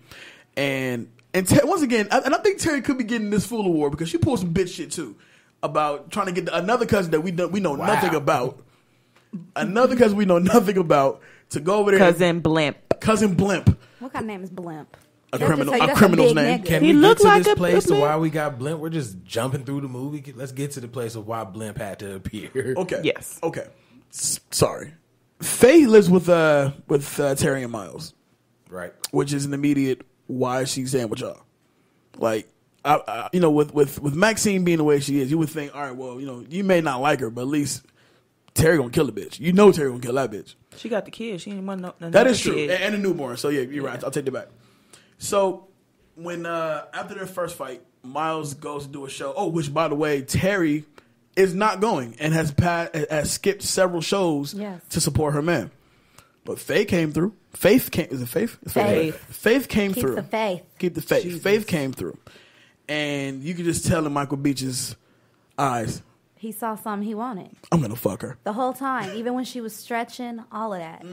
And and Ter- once again, I, and I think Terry could be getting this fool award because she pulled some bitch shit too about trying to get another cousin that we know, we know Wow. nothing about, another cousin we know nothing about to go over there. Cousin Blimp. cousin Blimp, What kind of name is Blimp? A Let's criminal, say a criminal's big name. nigga. Can He we looked get to like this a- place a to why we got Blimp? We're just jumping through the movie. Let's get to the place of why Blimp had to appear. Okay. Yes. Okay. S- sorry. Faye lives with uh with uh, Terry and Miles, Right. which is an immediate why is she staying with y'all. Like, I, I, you know, with with with Maxine being the way she is, you would think, all right, well, you know, you may not like her, but at least Terry gonna kill a bitch. You know, Terry gonna kill that bitch. She got the kids. She didn't want no. That another true, kid. and, and a newborn. So yeah, you're right. I'll take that back. So when uh after their first fight, Miles goes to do a show. Oh, which by the way, Terry is not going and has pa- has skipped several shows Yes. to support her man. But Faith came through. Faith came. Is it Faith? It's Faith. Faith came Keep through. the faith. Keep the faith. Jesus. Faith came through, and you could just tell in Michael Beach's eyes, He saw something he wanted "I'm gonna fuck her." the whole time, even when she was stretching, all of that.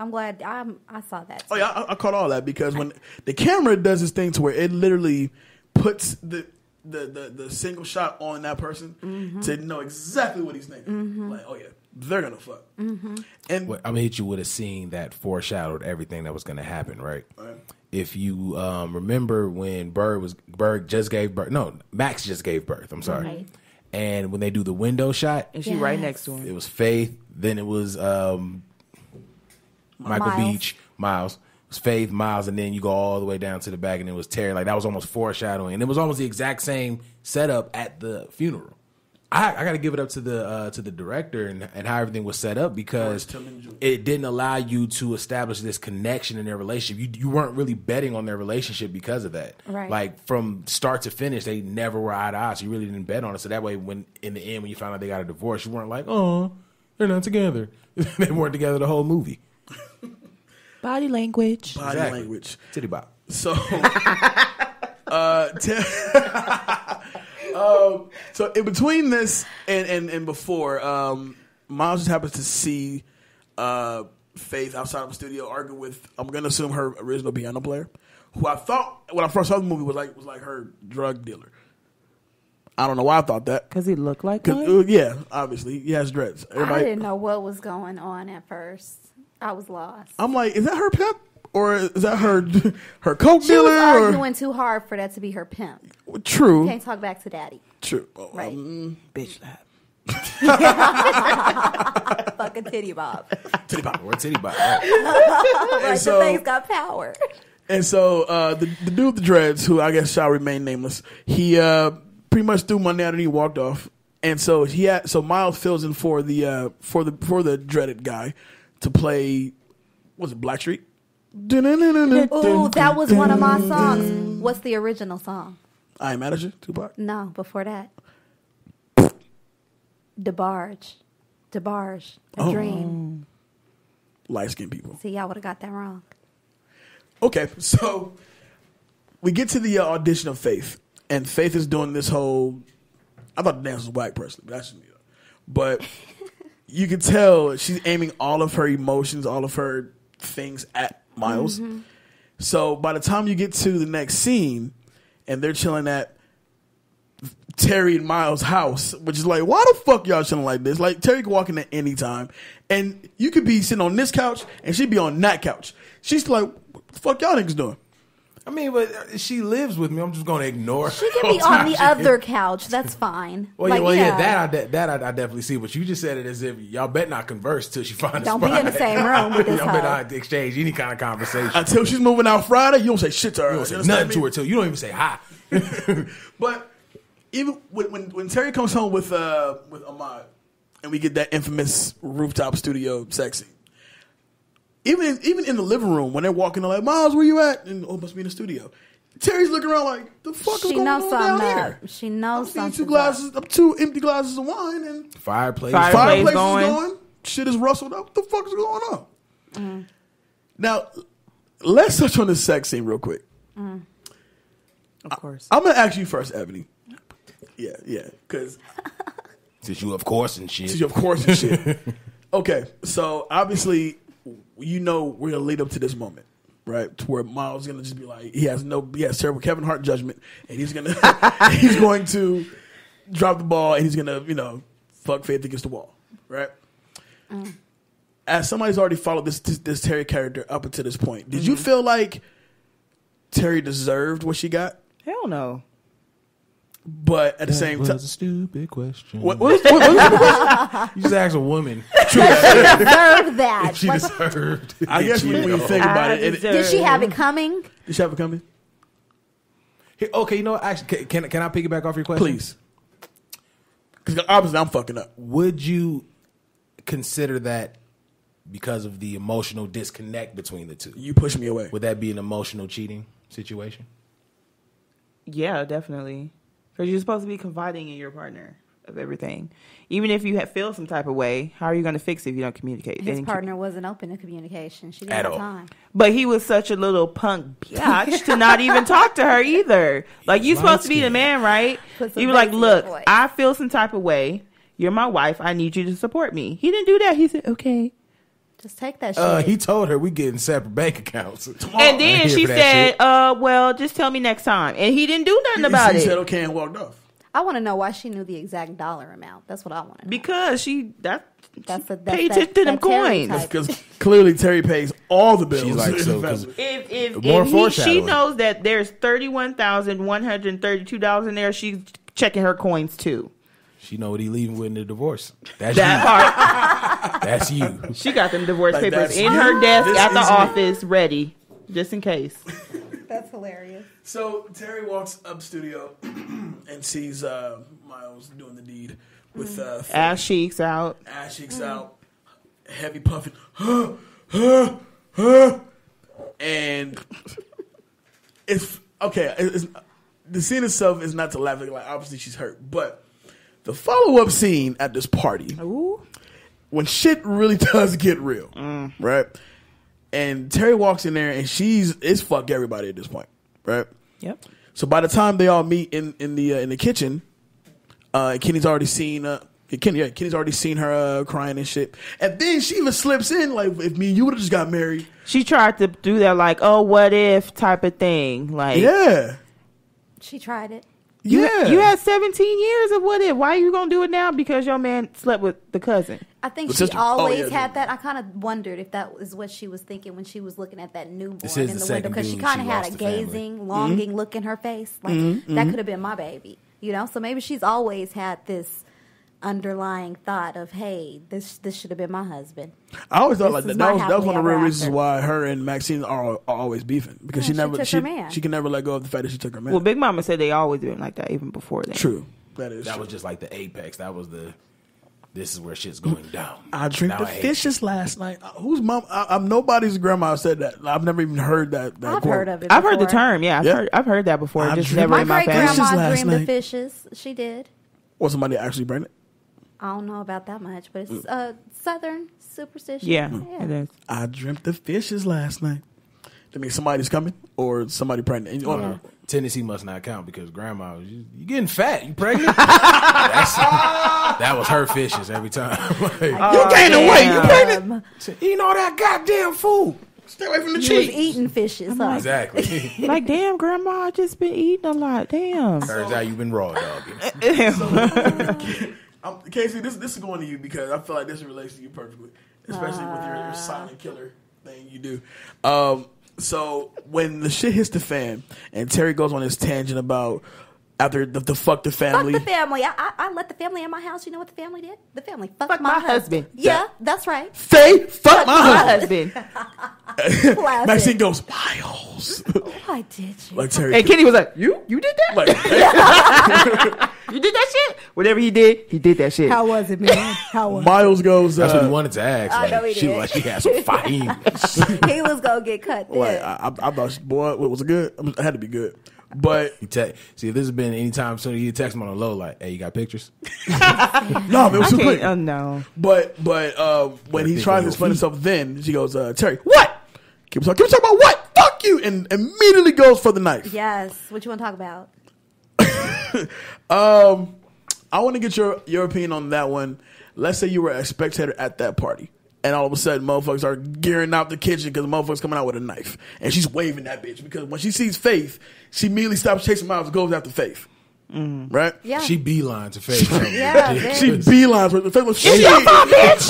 I'm glad I'm, I saw that. Oh yeah, I, I caught all that because when the camera does this thing to where it literally puts the the the, the single shot on that person to know exactly what he's thinking. Like, oh yeah, they're gonna fuck. And Well, I'm gonna hit you with a scene that foreshadowed everything that was gonna happen, right? Right. If you um, remember when Bird was Bird just gave birth, no, Max just gave birth. I'm sorry. Right. And when they do the window shot, and she right next to him. it was Faith. Then it was um, Michael Miles. Beach, Miles. It was Faith, Miles, and then you go all the way down to the back, and it was Terry. Like that was almost foreshadowing, and it was almost the exact same setup at the funeral. I, I got to give it up to the uh, to the director and, and how everything was set up because it didn't allow you to establish this connection in their relationship. You you weren't really betting on their relationship because of that. Right. Like from start to finish, they never were eye to eye. So you really didn't bet on it. So that way, when in the end, when you found out they got a divorce, you weren't like, oh, they're not together. they weren't together the whole movie. Body language. body Exactly. language. Titty bop. So, uh, te- um, so in between this and and, and before, um, Miles just happens to see uh, Faith outside of the studio arguing with I'm gonna assume her original piano player, who I thought when I first saw the movie was like was like her drug dealer. I don't know why I thought that. Cause he looked like one. uh, yeah, obviously he has dreads. I Everybody, didn't know what was going on at first. I was lost. I'm like, is that her pimp? or is that her her coke She was dealer? Or, arguing too hard for that to be her pimp. true, Can't talk back to daddy. true. Oh, Right. um, Bitch slap. Fucking titty bob. titty bob. Or titty bob? like so- the thing's got power. And so uh, the the dude with the dreads, who I guess shall remain nameless, he uh, pretty much threw money out and he walked off. And so he had so Miles fills in for the uh, for the for the dreaded guy to play. Was it Blackstreet? Ooh, that was one of my songs. What's the original song? I am manager Tupac. No, before that. DeBarge. DeBarge. A Oh. dream. Light skinned people. See, y'all would have got that wrong. Okay, so we get to the uh, audition of Faith, and Faith is doing this whole. I thought the dance was whack personally, but that's just me. But you can tell she's aiming all of her emotions, all of her things at Miles. Mm-hmm. So by the time you get to the next scene, and they're chilling at Terry and Miles' house, which is like, why the fuck y'all chilling like this? Like Terry could walk in at any time, and you could be sitting on this couch, and she'd be on that couch. She's like, what the fuck y'all niggas doing? I mean, but uh, she lives with me. I'm just going to ignore her. She can be on the other couch. That's fine. Well, Like, yeah, well, yeah, that I de- that I, I definitely see. But you just said it as if y'all bet not converse till she finds. Don't be in the same room with this y'all bet hoe. not exchange any kind of conversation. Until she's moving out Friday, you don't say shit to her. you don't say You nothing to her till you don't even say hi. But even when, when when Terry comes home with uh with Ahmad, and we get that infamous rooftop studio sex scene. Even in, even in the living room when they're walking, they're like, "Miles, where you at?" And oh, must be in the studio. Terry's looking around like, "The fuck is going knows on down something here?" up. She I'm knows seeing something. two glasses, up two empty glasses of wine, and Fireplace. Fire- fireplace is going. going. Shit is rustled up. What the fuck is going on? Now, let's touch on the sex scene real quick. Mm. Of course. I'm gonna ask you first, Ebony. Yeah, yeah, because Since you, of course, and shit. since You of course and shit. okay, so obviously, you know we're gonna lead up to this moment, right? To where Miles is gonna just be like, he has no, he has terrible Kevin Hart judgment, and he's gonna, he's going to drop the ball, and he's gonna, you know, fuck Faith against the wall, right? Mm. As somebody's already followed this, this this Terry character up until this point, did you mm-hmm. feel like Terry deserved what she got? Hell no. But at the same time, a stupid question. what, what, what, what was the question? You just ask a woman Deserve that. she Like, deserved. I guess when, when you think about it, it, did she have it coming? did she have it coming? Hey, Okay, you know, what? actually, can, can can I piggyback off your question? Please. Because obviously I'm fucking up. Would you consider that because of the emotional disconnect between the two? You push me away. Would that be an emotional cheating situation? Yeah, definitely. Because you're supposed to be confiding in your partner of everything. Even if you have, feel some type of way, how are you going to fix it if you don't communicate? His And- partner wasn't open to communication. She didn't At have all. time. But he was such a little punk bitch to not even talk to her either. Like you're supposed to be the man, right? Put some You were like, bass in your look, voice." I feel some type of way. You're my wife. I need you to support me. He didn't do that. He said, okay. Just take that shit. Uh, he told her we getting separate bank accounts. And then she said, uh, well, just tell me next time. And he didn't do nothing about he it. said okay and walked off. I want to know why she knew the exact dollar amount. That's what I want to know. because she that That's a that's pay that, attention to them that Terry coins. Because clearly Terry pays all the bills. She's like, in the so, 'cause- family. If if, More if he, she knows that there's thirty one thousand one hundred thirty two dollars in there, she's checking her coins too. She know what he leaving with in the divorce. That's That you. part, That's you. she got them divorce Like, papers in you. her desk This at the is me. office, ready, just in case. That's hilarious. So Terry walks up studio and sees uh, Miles doing the deed with uh, Ass cheeks out. ass cheeks out, heavy puffing, huh, huh, huh. and it's okay. It's, the scene itself is not to laugh at. Like obviously she's hurt, but the follow up scene at this party Ooh. when shit really does get real, right? And Terry walks in there and she's it's fuck everybody at this point, right? Yep. So by the time they all meet in in the uh, in the kitchen, uh, Kenny's already seen uh, Kenny, yeah, Kenny's already seen her uh, crying and shit, and then she even slips in like, if me and you would have just got married, She tried to do that like, oh, what if type of thing. Like, yeah. She tried it. You, Yeah. you had 17 years of what if. Why are you gonna do it now? Because your man slept with the cousin. I think The she sister- oh, always yeah, had yeah. that. I kind of wondered if that was what she was thinking when she was looking at that newborn This in the, the window because she kind of had a the family. gazing, longing look in her face. Like Mm-hmm, that could have been my baby, you know. So maybe she's always had this underlying thought of, "Hey, this this should have been my husband." I always thought This like that. is That was, that was one of the real ever reasons after. why her and Maxine are, are always beefing because Yeah, she she never took she, her man. she can never let go of the fact that she took her man. Well, Big Mama said they always been like that even before that. true, that is That true. was just like the apex. That was the. This is where shit's going down. I drink Now the hate fishes last night. Who's mom? I, I'm nobody's grandma said that. I've never even heard that. that I've quote. heard of it. I've heard the term. Yeah, I've Yeah. heard. I've heard that before. I just never My in my great family. Fishes grandma last dreamed night. of fishes. She did. Was somebody actually pregnant? I don't know about that much, but Mm. it's uh, Southern superstition. Yeah, it is. I dreamt the fishes last night. That means somebody's coming or somebody pregnant. And- oh, Tennessee must not count because grandma, you, you getting fat? You pregnant? That's, that was her fishes every time. Like, You gaining weight? You pregnant? Eating all that goddamn food. Stay away from the she was cheese. eating fishes. Huh? Exactly. Like, damn, Grandma, I just been eating a lot. Damn. Turns out you've been raw dogging. Um, Casey, this this is going to you because I feel like this relates to you perfectly, especially with your, your silent killer thing you do. Um, so when the shit hits the fan and Terry goes on his tangent about after the, the fuck the family. Fuck family, the family. I, I, I let the family in my house. You know what the family did? The family fucked Fuck my, my husband. husband. Yeah, that's right. Faye, fuck my My husband. husband. Maxine goes Miles, Why did you? like Terry, And Kenny was like, "You, you did that? like You did that shit? Whatever he did, he did that shit." How was it, man? How was Miles goes. That's what uh, he wanted to ask. I Like, know he she did. was like, she had some fahim. it? He was gonna get cut. Like I, I, I thought, boy, was it good? I had to be good, but te- See, if this has been any time soon, he'd text him on a low, like, hey, you got pictures? no, man, it was I too can't. quick. Oh no. But but uh, when he think tries to explain himself, then she goes, uh, "Terry, what? Keep talking, keep talking about what? Fuck you!" And immediately goes for the knife. yes. What you want to talk about? Um, I want to get your your opinion on that one. Let's say you were a spectator at that party, and all of a sudden, motherfuckers are gearing out the kitchen because the motherfucker's coming out with a knife, and she's waving that bitch because when she sees Faith, she immediately stops chasing Miles and goes after Faith. Right? Yeah. She beeline to face. Yeah, She very- beelines with the Faith. Like, shit,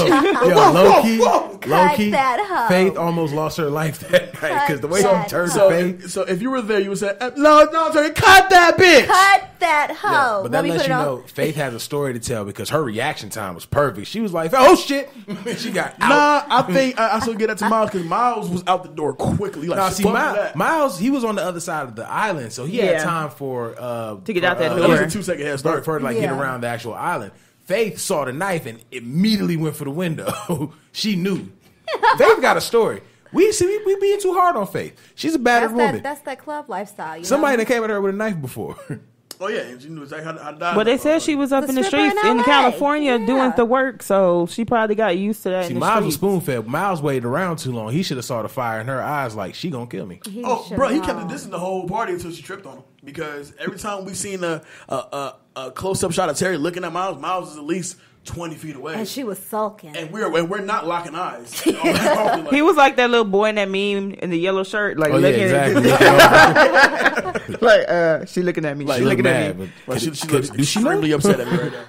Yo, low key, whoa, low Cut key, that hoe. Faith almost lost her life that night because the way that she turned to So, Faith. so if you were there, you would say, "No, no, Terry, cut that bitch." Cut that hoe. Yeah, but that Let lets you it on. know Faith has a story to tell because her reaction time was perfect. She was like, "Oh shit!" she got out. Nah, I think I, I still get that to Miles because Miles was out the door quickly. Like, Now, see, Miles. Miles, he was on the other side of the island, so he had time for uh, To get out that uh, At least door. a two second head start for, her to like get around the actual island. Faith saw the knife and immediately went for the window. she knew. Faith got a story. We see we, we being too hard on Faith. She's a battered That's woman. that. That's that club lifestyle. You Somebody know? that came at her with a knife before. oh yeah, and she knew exactly how, to- how to die. But they said she was up The in the streets in in, California Yeah. doing the work, so she probably got used to that. See, in the Miles was spoon fed. Miles waited around too long. He should have saw the fire in her eyes, like she gonna kill me. He Oh, bro, he kept it dissing the whole party until she tripped on him. Because every time we seen a a, a, a close up shot of Terry looking at Miles, Miles is at least twenty feet away, And she was sulking. and we're and we're not locking eyes. Like, He was like that little boy in that meme in the yellow shirt, like Oh yeah, looking exactly. at like uh, she looking at me, Like, she looking mad, at me. but like, she, she looks do she know? extremely upset at me right now.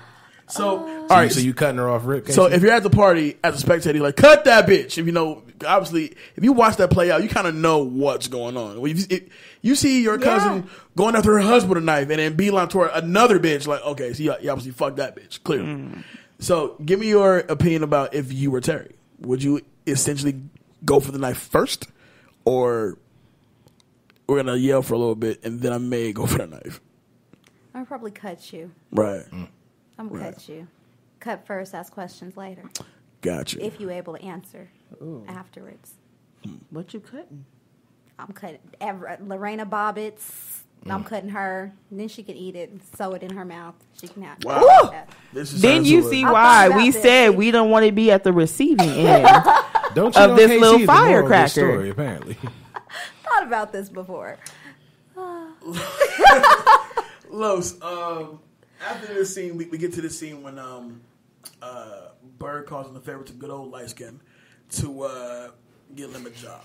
So, Oh. all All right, right, so you cutting her off, Rick? So if you're at the party as a spectator, you're like cut that bitch. If you know, obviously, if you watch that play out, you kind of know what's going on. If you, if you see your cousin going after her husband with a knife and then beeline toward another bitch, like okay, so you, you obviously fucked that bitch clearly. Mm. So give me your opinion about if you were Terry, would you essentially go for the knife first, or we're gonna yell for a little bit and then I may go for the knife, I'll probably cut you. right? Mm. I'm gonna Right. cut you. Cut first, ask questions later. Gotcha. If you're able to answer afterwards. What you cutting? I'm cutting Ever, Lorena Bobbitts. Mm. I'm cutting her. And then she can eat it and sew it in her mouth. She can have Wow. that. This is Then you see why we about said we don't want to be at the receiving end. don't you of know this KC little is the moral of this firecracker. Story, apparently. Thought about this before. Los, um, after this scene, we, we get to the scene when um, uh, Bird calls in the favor to good old light skin to uh, get him a job.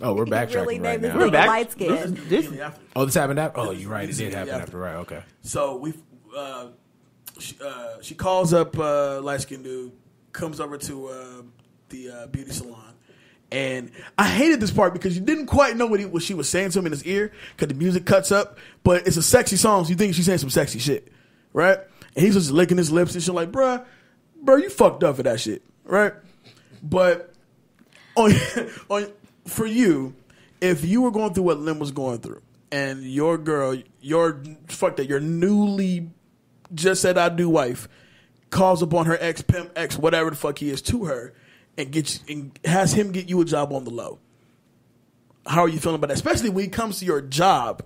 Oh, we're backtracking really right named this now. nigga back- light skin. This- Immediately after. Oh, this happened after. Oh, you're right. It This did is happen after. after. Right. Okay. So we, uh, she, uh, she calls up uh, light skinned dude, comes over to uh, the uh, beauty salon, and I hated this part because you didn't quite know what, he, what she was saying to him in his ear because the music cuts up, but it's a sexy song, so you think she's saying some sexy shit, right? And he's just licking his lips and shit like, bruh, bruh, you fucked up for that shit, right? But on, on for you, if you were going through what Lem was going through, and your girl, your fuck that, your newly just said I do wife calls upon her ex pimp, ex whatever the fuck he is to her, and gets and has him get you a job on the low. How are you feeling about that? Especially when it comes to your job,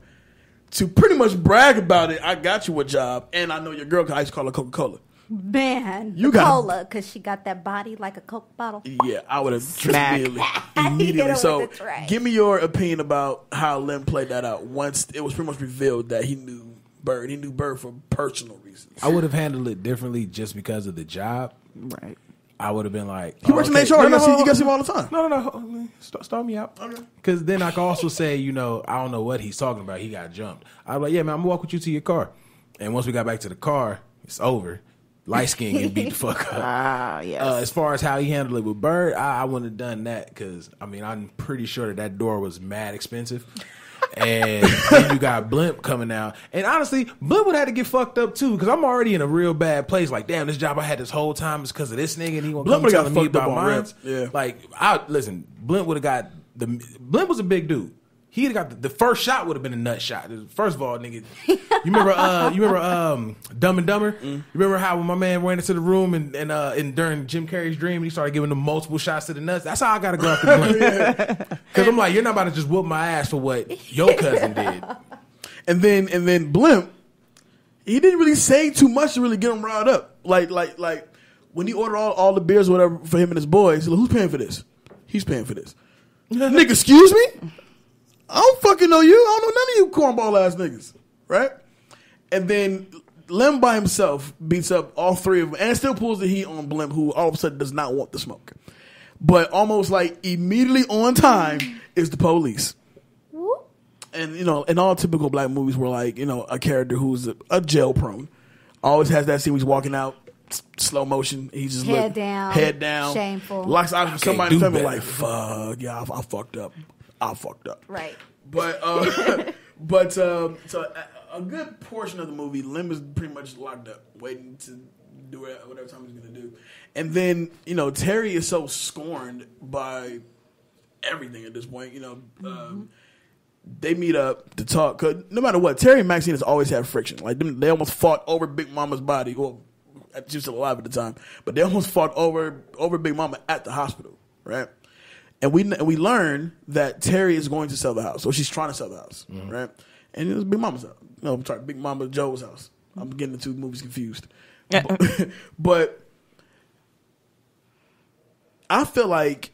to pretty much brag about it. I got you a job, and I know your girl. I used to call her Coca Cola. Man, You you got- cola because she got that body like a Coke bottle. Yeah, I would have immediately. Immediately. So, with the tray. give me your opinion about how Lem played that out. Once it was pretty much revealed that he knew Bird, he knew Bird for personal reasons. I would have handled it differently just because of the job. Right. I would have been like, He oh, works okay. in HR. No, you no, see, no, you guys see him all the time. No, no, no. hold on. Start, start me out. Okay. Because then I can also say, you know, I don't know what he's talking about. He got jumped. I was like, yeah, man, I'm gonna walk with you to your car. And once we got back to the car, it's over. Light skin get beat the fuck up. Ah, yes. Uh, as far as how he handled it with Bird, I, I wouldn't have done that because I mean I'm pretty sure that that door was mad expensive. And then you got Blimp coming out, and honestly, Blimp would have to get fucked up too because I'm already in a real bad place. Like, damn, this job I had this whole time is because of this nigga, and he gonna Blimp come would've got telling me fucked up about on mine. yeah. Like, I listen, Blimp would have got the Blimp was a big dude. He'd have got the, the first shot would have been a nut shot. First of all, nigga, you remember uh you remember um Dumb and Dumber? Mm. You remember how when my man ran into the room and and uh and during Jim Carrey's dream he started giving them multiple shots to the nuts. That's how I gotta go after Blimp. Because I'm like, you're not about to just whoop my ass for what your cousin did. And then and then Blimp, he didn't really say too much to really get him riled up. Like like like when he ordered all, all the beers or whatever for him and his boys, like, who's paying for this? He's paying for this. Nigga, excuse me? I don't fucking know you. I don't know none of you cornball ass niggas. Right? And then Lem by himself beats up all three of them and still pulls the heat on Blimp, who all of a sudden does not want the smoke. But almost like immediately on time is the police Whoop. and you know, in all typical black movies, where like you know a character who's a, a jail prone always has that scene where he's walking out, s- slow motion, he's just Head look- down, head down, shameful. locks eyes with somebody, do family, like fuck, yeah, I, I fucked up, I fucked up, Right. But uh, but um, so a, a good portion of the movie, Lem is pretty much locked up, waiting to do whatever time he's gonna do, and then you know Terry is so scorned by everything at this point, you know. Um, they meet up to talk. Cause no matter what, Terry and Maxine has always had friction. Like them, they almost fought over Big Mama's body. Well, she was still alive at the time, but they almost fought over over Big Mama at the hospital, right? And we and we learn that Terry is going to sell the house, so she's trying to sell the house, right? And it was Big Mama's house. No, I'm sorry, Big Mama Joe's house. I'm getting the two movies confused, but, but I feel like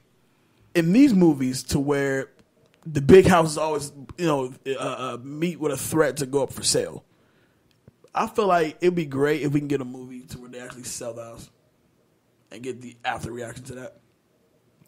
in these movies to where the big houses always, you know, uh, uh, meet with a threat to go up for sale. I feel like it'd be great if we can get a movie to where they actually sell the house and get the after reaction to that.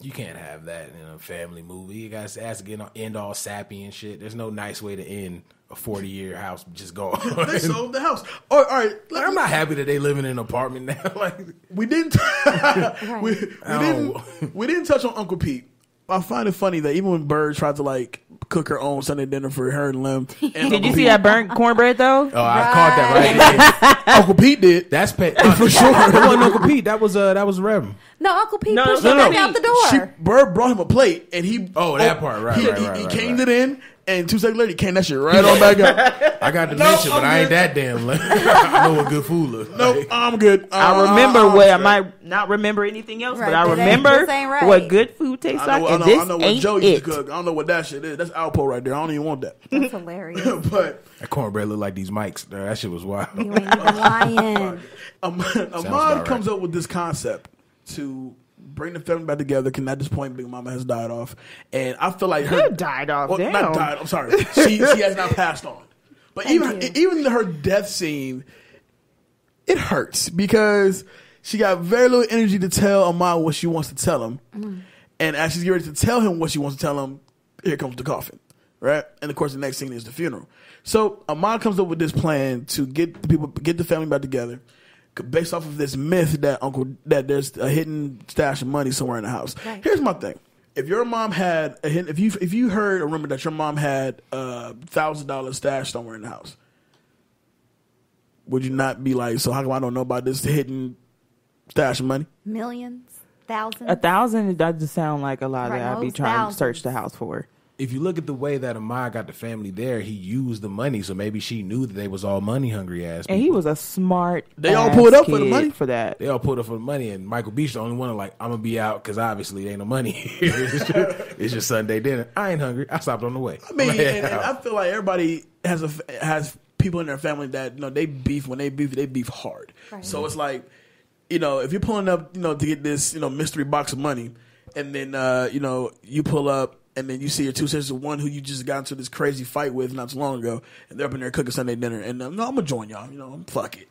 You can't have that in a family movie. You guys has to get end all sappy and shit. There's no nice way to end a 40 year house. Just go. They sold the house. All right, all right. Like, I'm not happy that they living in an apartment now. like, We didn't. we, we didn't. We didn't touch on Uncle Pete. I find it funny that even when Bird tried to like cook her own Sunday dinner for her and Lem, and Did Uncle you see Pete- that burnt cornbread though? oh, I caught that right. Uncle Pete did. That's pet for sure. That wasn't Uncle Pete. That was uh, that was Rem. No, Uncle Pete No, pushed no, him no. back out the door. She, Bird brought him a plate, and he. Oh, that part, right, He, right, he, right, he right, came right. it in, and two seconds later, he came that shit right on back out. I got the No, mention, but I'm ain't that damn. Like, I know what good food looks No, like. I'm good. I Uh, remember uh, what I might not remember anything else, Right, but I this ain't- remember this ain't right. what good food tastes I know, like, I and know, this I know what ain't Joe it. used to cook. I don't know what that shit is. That's Alpo right there. I don't even want that. That's hilarious. but That cornbread looked like these mics. That shit was wild. You ain't even lying. Am- Ahmad about comes up with this concept to bring the family back together. Can at this point, Big Mama has died off, and I feel like her You died off, Well, damn. not died. I'm sorry. She she has not passed on. But Thank even you. even her death scene, it hurts because she got very little energy to tell Ahmad what she wants to tell him, Mm. and as she's getting ready to tell him what she wants to tell him, here comes the coffin, right? And of course, the next scene is the funeral. So Ahmad comes up with this plan to get the people, get the family back together, based off of this myth that Uncle that there's a hidden stash of money somewhere in the house. Right. Here's my thing: if your mom had a hidden, if you if you heard a rumor that your mom had a thousand dollars stash somewhere in the house, would you not be like, so how come I don't know about this hidden stash of money? Millions, thousands. A thousand doesn't sound like a lot Right, that I'd be most trying to search the house for. If you look at the way that Amaya got the family there, he used the money, so maybe she knew that they was all money hungry ass. And he was a smart. They all ass pulled up for the money? for that. They all pulled up for the money, and Michael Beach the only one like, I'm gonna be out because obviously there ain't no money. it's, just, it's just Sunday dinner. I ain't hungry. I stopped on the way. I mean, I'm gonna head and, and. I feel like everybody has a has people in their family that you know they beef when they beef they beef hard. Right. So it's like, you know, if you're pulling up, you know, to get this, you know, mystery box of money, and then uh, you know you pull up. And then you see your two sisters, one who you just got into this crazy fight with not too long ago, and they're up in there cooking Sunday dinner. And uh, no, I'm gonna join y'all. You know, I'm fuck it.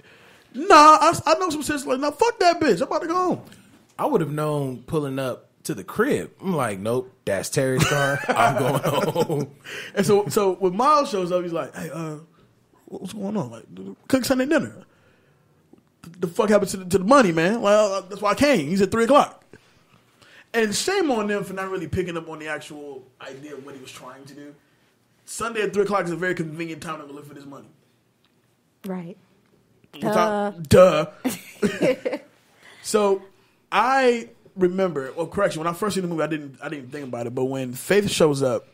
Nah, I, I know some sisters like, nah, fuck that bitch. I'm about to go home. I would have known pulling up to the crib. I'm like, nope, that's Terry's car. I'm going home. And so, so when Miles shows up, he's like, "Hey, uh, what's going on? Like, cook Sunday dinner. The fuck happened to the, to the money, man? Well, uh, that's why I came. He's at three o'clock. And shame on them for not really picking up on the actual idea of what he was trying to do. Sunday at three o'clock is a very convenient time to look for this money. right. Duh. Duh. so I remember. Well, correction. When I first seen the movie, I didn't. I didn't think about it. But when Faith shows up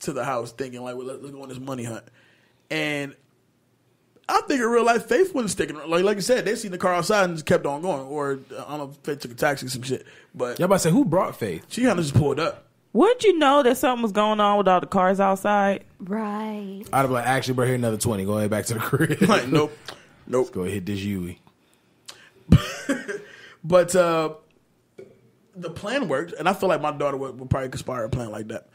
to the house, thinking like, well, let, let's go on this money hunt, and I think in real life, Faith wasn't sticking. around. Like like you said, they seen the car outside and just kept on going. Or I don't know if Faith took a taxi or some shit, but Y'all about to say who brought Faith? she kind of just pulled up. Wouldn't you know that something was going on with all the cars outside? Right. I'd have like, actually, bro, here another twenty. Go ahead back to the crib. Like nope, nope. Go ahead, hit this Yui. But uh, the plan worked, and I feel like my daughter would, would probably conspire a plan like that.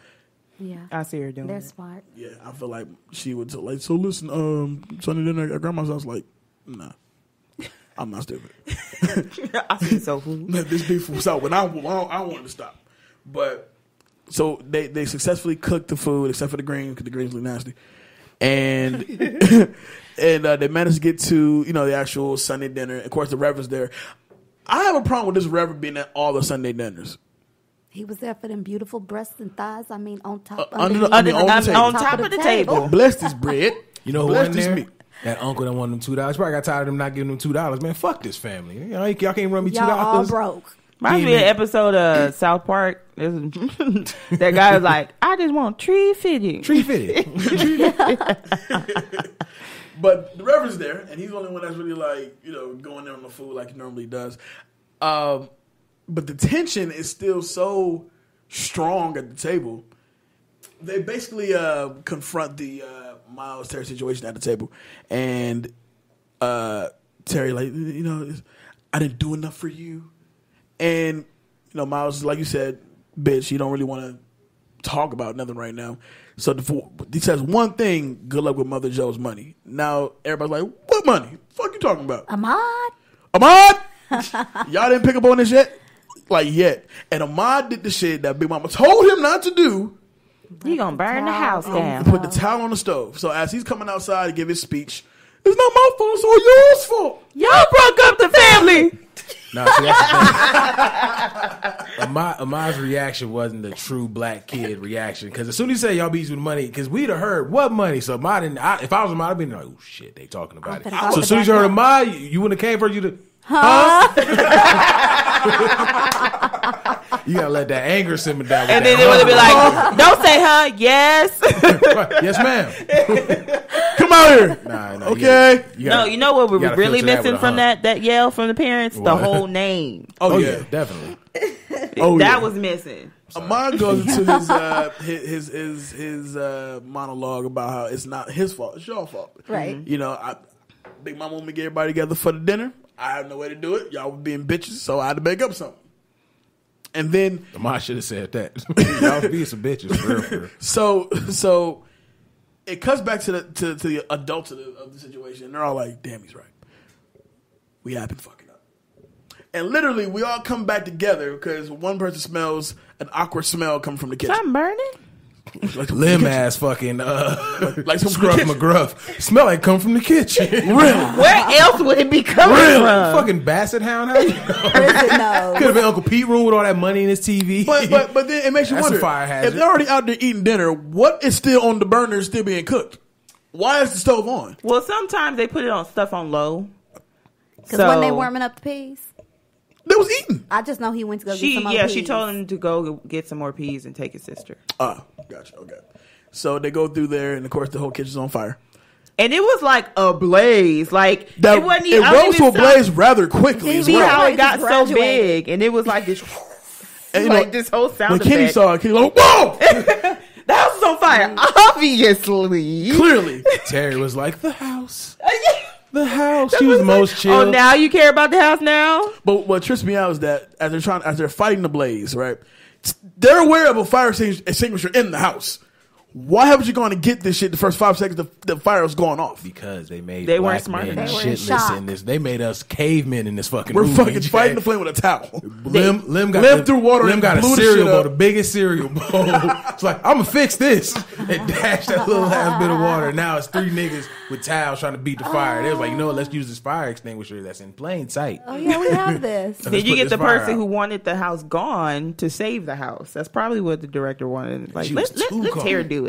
Yeah. I see her doing They're it. smart. Yeah, I feel like she would tell, like. So listen, um, Sunday dinner at grandma's house. Like, nah, I'm not stupid. I see so food. this beef was out when I, I, don't, I don't want to stop. But so they they successfully cooked the food except for the greens because the greens look nasty, and and uh, they managed to get to you know the actual Sunday dinner. Of course, the Reverend's there. I have a problem with this Reverend being at all the Sunday dinners. He was there for them beautiful breasts and thighs. I mean, on top, Uh, under the- underneath, I mean, on the table. on top of the table. Bless this bread. You know who Bless this there? meat. That uncle that wanted them two dollars. Probably got tired of them not giving them two dollars. Man, fuck this family. You know, y'all can't run me two dollars. Y'all all broke. Reminds me of an episode of South Park. That guy was like, I just want tree fitting. Tree fitted. But the Reverend's there, and he's the only one that's really like, you know, going there on the food like he normally does. Um, but the tension is still so strong at the table. They basically uh, confront the uh, Miles Terry situation at the table, and uh, Terry like, you know, I didn't do enough for you, and you know, Miles, like you said, bitch, you don't really want to talk about nothing right now. So the, he says one thing: good luck with Mother Joe's money. Now everybody's like, "What money? Fuck you talking about?" Ahmad. Ahmad, y'all didn't pick up on this yet, like yet. And Ahmad did the shit that Big Mama told him not to do. You gonna burn the house down. Put the towel on the stove. So as he's coming outside to give his speech, it's not my fault. It's all yours fault. Y'all broke up the family. No, see, that's the thing. Ahmad, Ahmad's reaction wasn't the true black kid reaction. Because as soon as he said y'all beats with money, because we'd have heard what money. So Ahmad didn't, I, if I was Ahmad, I'd been like, oh shit, they talking about I'm it. So as soon as you heard now. Ahmad, you, you wouldn't have came for you to, huh? you gotta let that anger simmer down. with And that then they would have been hunger. like, don't say huh, yes. yes, ma'am. Come out here. Nah, nah, Okay. You gotta, you no, gotta- you know what we're really filter that missing from huh. that, that yell from the parents? The whole name. Oh, Oh, yeah. yeah, definitely. Oh that yeah. was missing. Ahmad goes into his uh, his his his, his uh, monologue about how it's not his fault, it's your fault. Right. You know, I, Big Mama wanted me to get everybody together for the dinner. I had no way to do it. Y'all were being bitches, so I had to make up something. And then Ahmad should have said that. y'all was being some bitches, for real, for real. so so it cuts back to the to, to the adults of the, of the situation. And they're all like, "Damn, he's right. We have been fucking up." And literally, we all come back together because one person smells an awkward smell coming from the kitchen. Something burning? Like Limb ass fucking uh, like some Scruff. McGruff. Smell like come from the kitchen. Where else would it be coming Really? from? Fucking Basset Hound house. Prison knows. Could have been Uncle Pete room with all that money in his TV. But but but then it makes you That's a wonder fire hazard. if they're already out there eating dinner, what is still on the burner still being cooked? Why is the stove on? Well, sometimes they put it on stuff on low. Because when they warming up the peas, They was eating. I just know he went to go get some more yeah, peas. she told him to go get some more peas and take his sister. Ah, gotcha. Okay. So they go through there, and of course the whole kitchen's on fire. And it was like a blaze. Like That it wasn't it even, I don't rose to a blaze rather quickly See, as well. how it got so big, and it was like this, And, you know, like this whole sound when Kenny saw it, Kenny was like, "Whoa!" the house was on fire. Obviously, Clearly, Terry was like the house, the house. She was like, most oh, chill. Oh, now you care about the house now? but what trips me out is that as they're trying, as they're fighting the blaze, right? They're aware of a fire extinguisher in the house. Why haven't you gone to get this shit the first five seconds the, the fire was going off? because they made They weren't smart men enough. They were in shitless in this. They made us cavemen in this fucking. We're movie, fucking Jay. fighting the flame with a towel. Lem, Lem got Lem the- threw water Lem and got a blew the cereal bowl, the biggest cereal bowl. it's like I'm gonna fix this and dash that little half bit of water. Now it's three niggas with towels trying to beat the fire. They was like, you know what? Let's use this fire extinguisher that's in plain sight. Oh yeah, we have this. Then Let's you get the person out. who wanted the house gone to save the house. That's probably what the director wanted. Like let was let, let calm. Terry do it.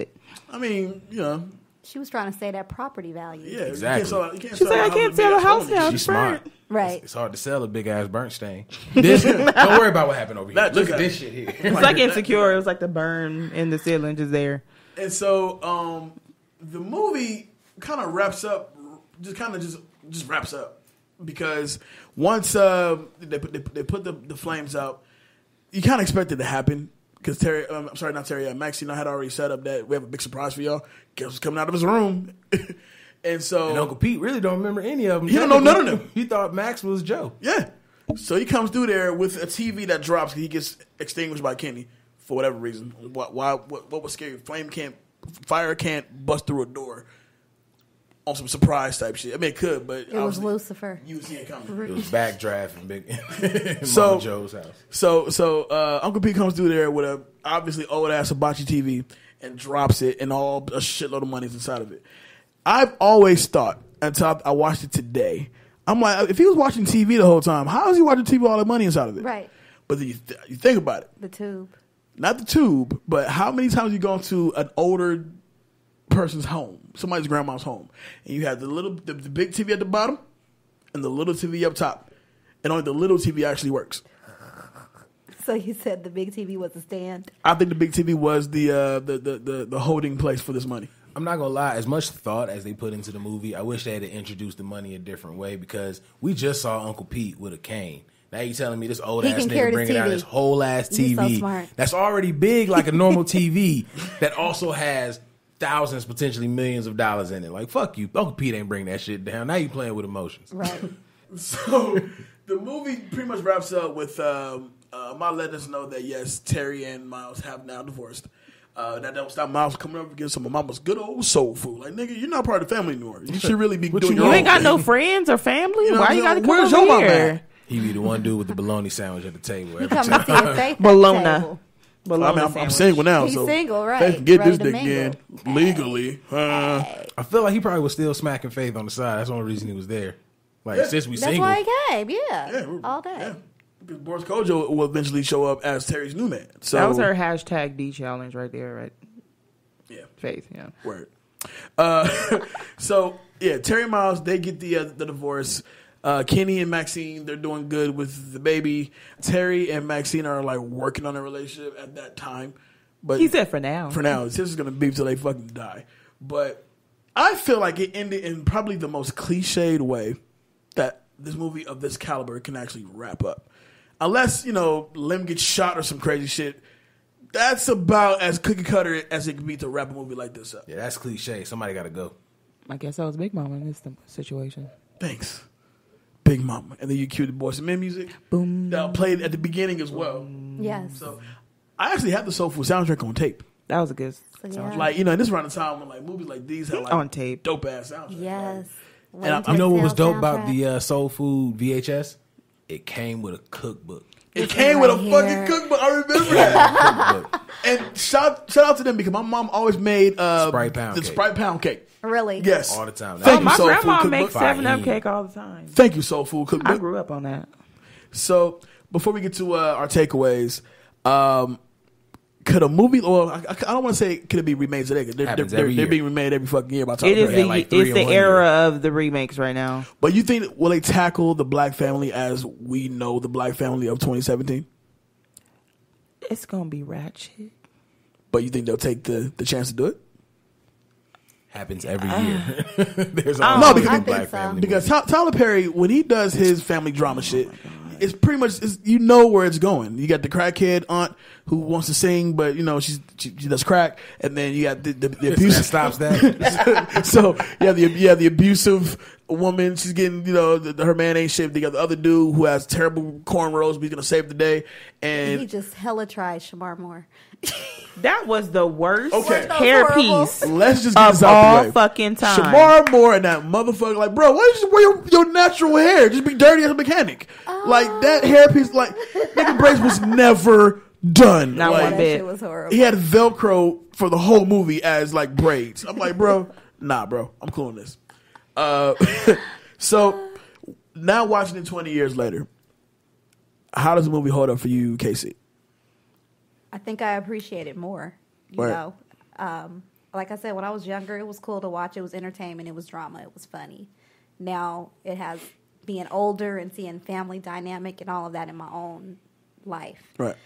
I mean, you know, She was trying to say that property value. yeah, Exactly. You can't sell, you can't She's sell like, I a can't sell a house now. hole in it. She's smart. Right. It's hard to sell a big ass burnt stain. This, don't worry about what happened over here. That Look just at this shit here. It's like insecure. It was like the burn in the ceiling just there. And so um, the movie kind of wraps up, just kind of just just wraps up because once uh, they put they, they put the, the flames out, you kind of expect it to happen because Terry, um, I'm sorry, not Terry, uh, Maxine, I had already set up that we have a big surprise for y'all. Guess what's coming out of his room, and so And Uncle Pete really don't remember any of them. He don't know none of them. He thought Max was Joe. Yeah. So he comes through there with a TV that drops. He gets extinguished by Kenny for whatever reason. Why? why what, what was scary? Flame can't, fire can't bust through a door on some surprise type shit. I mean, it could, but It was obviously Lucifer. You see it coming. It was backdraft in Big in So- Mama Joe's house. So, so uh, Uncle Pete comes through there with a obviously old ass Hitachi TV and drops it, and all a shitload of money's inside of it. I've always thought until I watched it today. I'm like, if he was watching TV the whole time, how is he watching TV with all the money inside of it? Right. But then you, th- you think about it. The tube. not the tube, but how many times you go to an older person's home, somebody's grandma's home, and you have the little, the, the big TV at the bottom, and the little TV up top, and only the little TV actually works. So you said the big TV was a stand. I think the big TV was the uh, the, the the the holding place for this money. I'm not gonna lie. As much thought as they put into the movie, I wish they had introduced the money a different way because we just saw Uncle Pete with a cane. Now you telling me this old He ass can nigga bringing out TV. his whole ass He's so TV smart. that's already big like a normal TV that also has thousands, potentially millions of dollars in it. Like fuck you, Uncle Pete ain't bring that shit down. Now you playing with emotions. Right. So the movie pretty much wraps up with um, uh, Miles letting us know that yes, Terry and Miles have now divorced. Uh, that don't stop Miles coming over against some of Mama's good old soul food. Like nigga, you're not part of the family anymore. You should really be doing you your You ain't got thing. no friends or family. You know Why what you got to saying? come Where's over your mama here? at? He be the one dude with the bologna sandwich at the table. You Every come time. to see your Faith Bologna. table. I mean, Bologna I'm, I'm single now, He's so single, right. They can get Ready this to dick mingle. in legally. Uh, I feel like he probably was still smacking Faith on the side. That's the only reason he was there. Like Yeah. since we That's single, why he came. Yeah. yeah, All day. Yeah. Because Boris Kodjoe will eventually show up as Terry's new man. So That was her hashtag D challenge right there, right? Yeah. Faith, yeah. Word. Uh, so yeah, Terry Miles they get the uh, the divorce. Uh, Kenny and Maxine they're doing good with the baby. Terry and Maxine are like working on a relationship at that time, but He said for now. for now this is gonna be till they fucking die. But I feel like it ended in probably the most cliched way that this movie of this caliber can actually wrap up. Unless you know Lem gets shot or some crazy shit. That's about as cookie cutter as it can be to wrap a movie like this up. yeah, that's cliche. Somebody got to go. I guess I was Big Mama in this situation. Thanks. Big Mama. And then you cue the Boyz II Men music. Boom. That played at the beginning as well. Yes. So I actually have the Soul Food soundtrack on tape. That was a good. So, yeah. Like, you know, and this around the time when like movies like these had like On tape. dope ass soundtracks. yes. And I- You know what was sale dope about the uh, Soul Food VHS? It came with a cookbook. It came with a Right fucking cookbook. I remember that. And shout shout out to them because my mom always made uh, Sprite pound the cake. Sprite pound cake. Really? Yes, All the time. Thank Oh, you, my Soul grandma Food makes seven up cake all the time. Thank you, Soul Food I Cookbook. grew up on that. So before we get to uh, our takeaways, um, could a movie? Well, I, I don't want to say could it be remade today? 'cause They're, they're, they're, they're being remade every fucking year by Tyler It is Perry. the had like three it's the one era of the remakes right now. But you think will they tackle the black family as we know the black family of 2017? It's gonna be ratchet. But you think they'll take the, the chance to do it? Happens every year. Ah. There's Oh, No, because- I think black so. family. Because movie. Tyler Perry, when he does his family drama oh shit, it's pretty much it's, you know where it's going. You got the crackhead aunt who wants to sing, but you know she's she, she does crack, and then you got the, the, the that abusive stops that. so yeah, the yeah the abusive woman. She's getting you know the, her man ain't shit. They got the other dude who has terrible cornrows, but he's gonna save the day. And he just hella tried Shemar Moore. That was the worst Okay. hair piece let's just get of this out all the way. fucking time. Shemar Moore and that motherfucker, like, bro, why don't you just wear your, your natural hair? Just be dirty as a mechanic. Like that oh. hairpiece, like nigga braids was never done. Not like, one bit. shit was horrible. He had Velcro for the whole movie as like braids. I'm like, bro, nah, bro, I'm cool on this. Uh, so now watching it 20 years later, how does the movie hold up for you, Casey? I think I appreciate it more. You Right. know, um, like I said, when I was younger, it was cool to watch. It was entertainment. It was drama. It was funny. Now it has being older and seeing family dynamic and all of that in my own life. Right.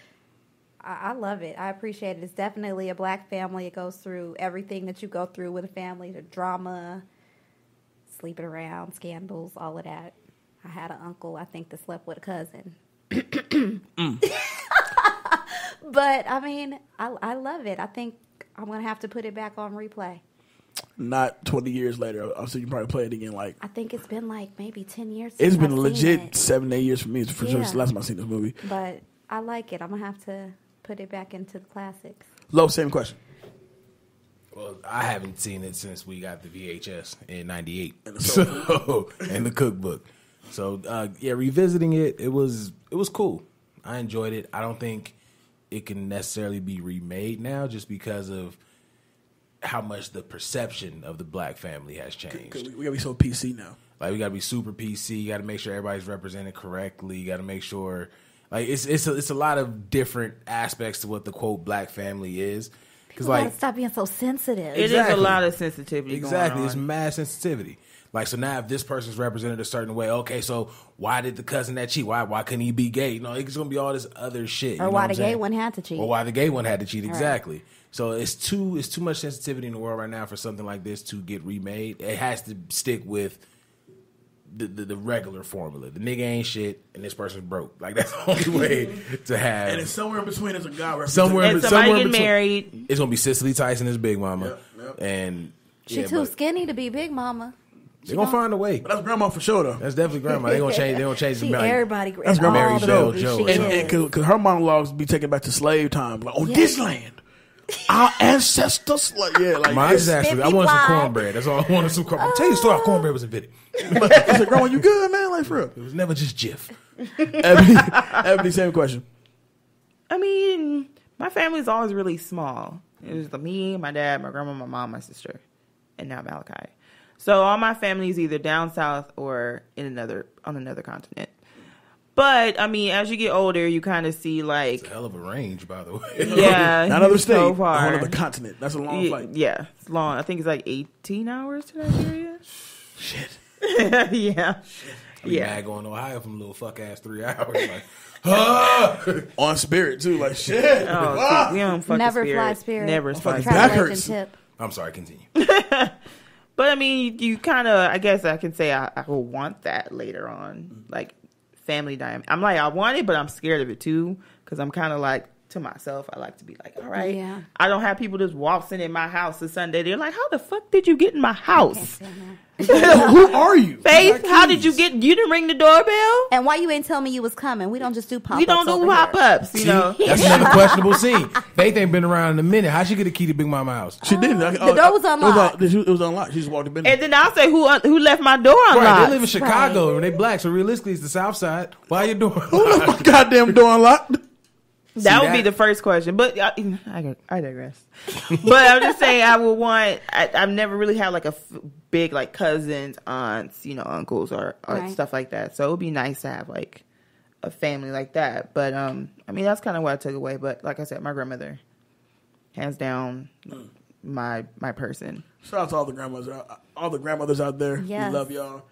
I, I love it. I appreciate it. It's definitely a black family. It goes through everything that you go through with a family: the drama, sleeping around, scandals, all of that. I had an uncle, I think, that slept with a cousin. Mm. but I mean, I, I love it. I think I'm gonna have to put it back on replay. Not 20 years later. I'll see you probably play it again. Like I think it's been like maybe ten years. It's been I've legit it. seven, eight years for me. For sure, it's the last time I've seen this movie. but I like it. I'm gonna have to put it back into the classics. Los, same question. Well, I haven't seen it since we got the VHS in '98, And the so and the cookbook. So uh, yeah, revisiting it, it was it was cool. I enjoyed it. I don't think it can necessarily be remade now, just because of how much the perception of the black family has changed. we, gotta be so PC now. Like we got to be super PC. You got to make sure everybody's represented correctly. You got to make sure like it's it's a, it's a lot of different aspects to what the quote black family is. Because People like gotta stop being so sensitive. It is Exactly. a lot of sensitivity. Exactly. Going It's on. mad sensitivity. Like so now if this person's represented a certain way, okay, so why did the cousin that cheat? Why why couldn't he be gay? You know, it's gonna be all this other shit. you or know why what the I'm gay saying? one had to cheat. Or why the gay one had to cheat, exactly. So it's too it's too much sensitivity in the world right now for something like this to get remade. It has to stick with the, the, the regular formula. The nigga ain't shit and this person's broke. Like that's the only way to have And it's somewhere in between as a guy representation. Somewhere And somebody somewhere get between- married. it's gonna be Cicely Tyson as Big Mama. Yep, yep. And she yeah, too but skinny to be Big Mama. They're gonna find a way. But that's grandma for sure though. That's definitely grandma. They gonna change. They gonna change. She the like, everybody. That's in all Mary the Jo movies Jo she or And, something. is. and cause, her monologues be taken back to slave time. Like on this land, our ancestors. Like yeah, like Mine it's, is actually. I wanted some cornbread. That's all I wanted. Some cornbread. Tell you the story. How cornbread was invented. I said, grandma, you good, man? Like for real. It was never just Jif. Ebony, Ebony, same question. I mean, my family's always really small. It was me, my dad, my grandma, my mom, my sister, and now Malachi. So all my family is either down south or in another on another continent. But I mean, as you get older, you kind of see like, It's a hell of a range, by the way. yeah, Not another state, so far. continent. That's a long yeah, flight. yeah, it's long. I think it's like eighteen hours to Nigeria. Shit. yeah, Be yeah. mad going to Ohio from a little fuck ass three hours. Like, ah! On spirit too. Like shit. Oh, Ah. see, we don't fuck Never with fly spirit. spirit. Never fly fucking spirit. back hurts. tip. I'm sorry. Continue. But I mean, you, you kind of, I guess I can say I, I will want that later on, like family dynamic. I'm like, I want it, but I'm scared of it too, because I'm kind of like to myself. I like to be like, all right, Yeah. I don't have people just waltzing in my house a Sunday. They're like, how the fuck did you get in my house? Who are you? Faith, how did you get? You didn't ring the doorbell. And why you ain't tell me you was coming? We don't just do pop ups. We don't do pop ups, you See, know. that's another questionable scene. Faith ain't been around in a minute. How she get a key to Big Mama house? She didn't. The uh, door was unlocked. It was, un- it was unlocked. She just walked up in. there. And then I'll say who uh, who left my door Right, unlocked. they live in Chicago and they black, so realistically it's the South Side. Why you doing? Who left my goddamn door unlocked? That would be the first question, but I, I, I digress. but I'm just saying, I would want. I, I've never really had like a f- big like cousins, aunts, you know, uncles or, or Right. stuff like that. So it would be nice to have like a family like that. But um, I mean, that's kind of what I took away. But like I said, my grandmother, hands down, my my person. Shout out to all the grandmothers, all the grandmothers out there. Yes. We love y'all.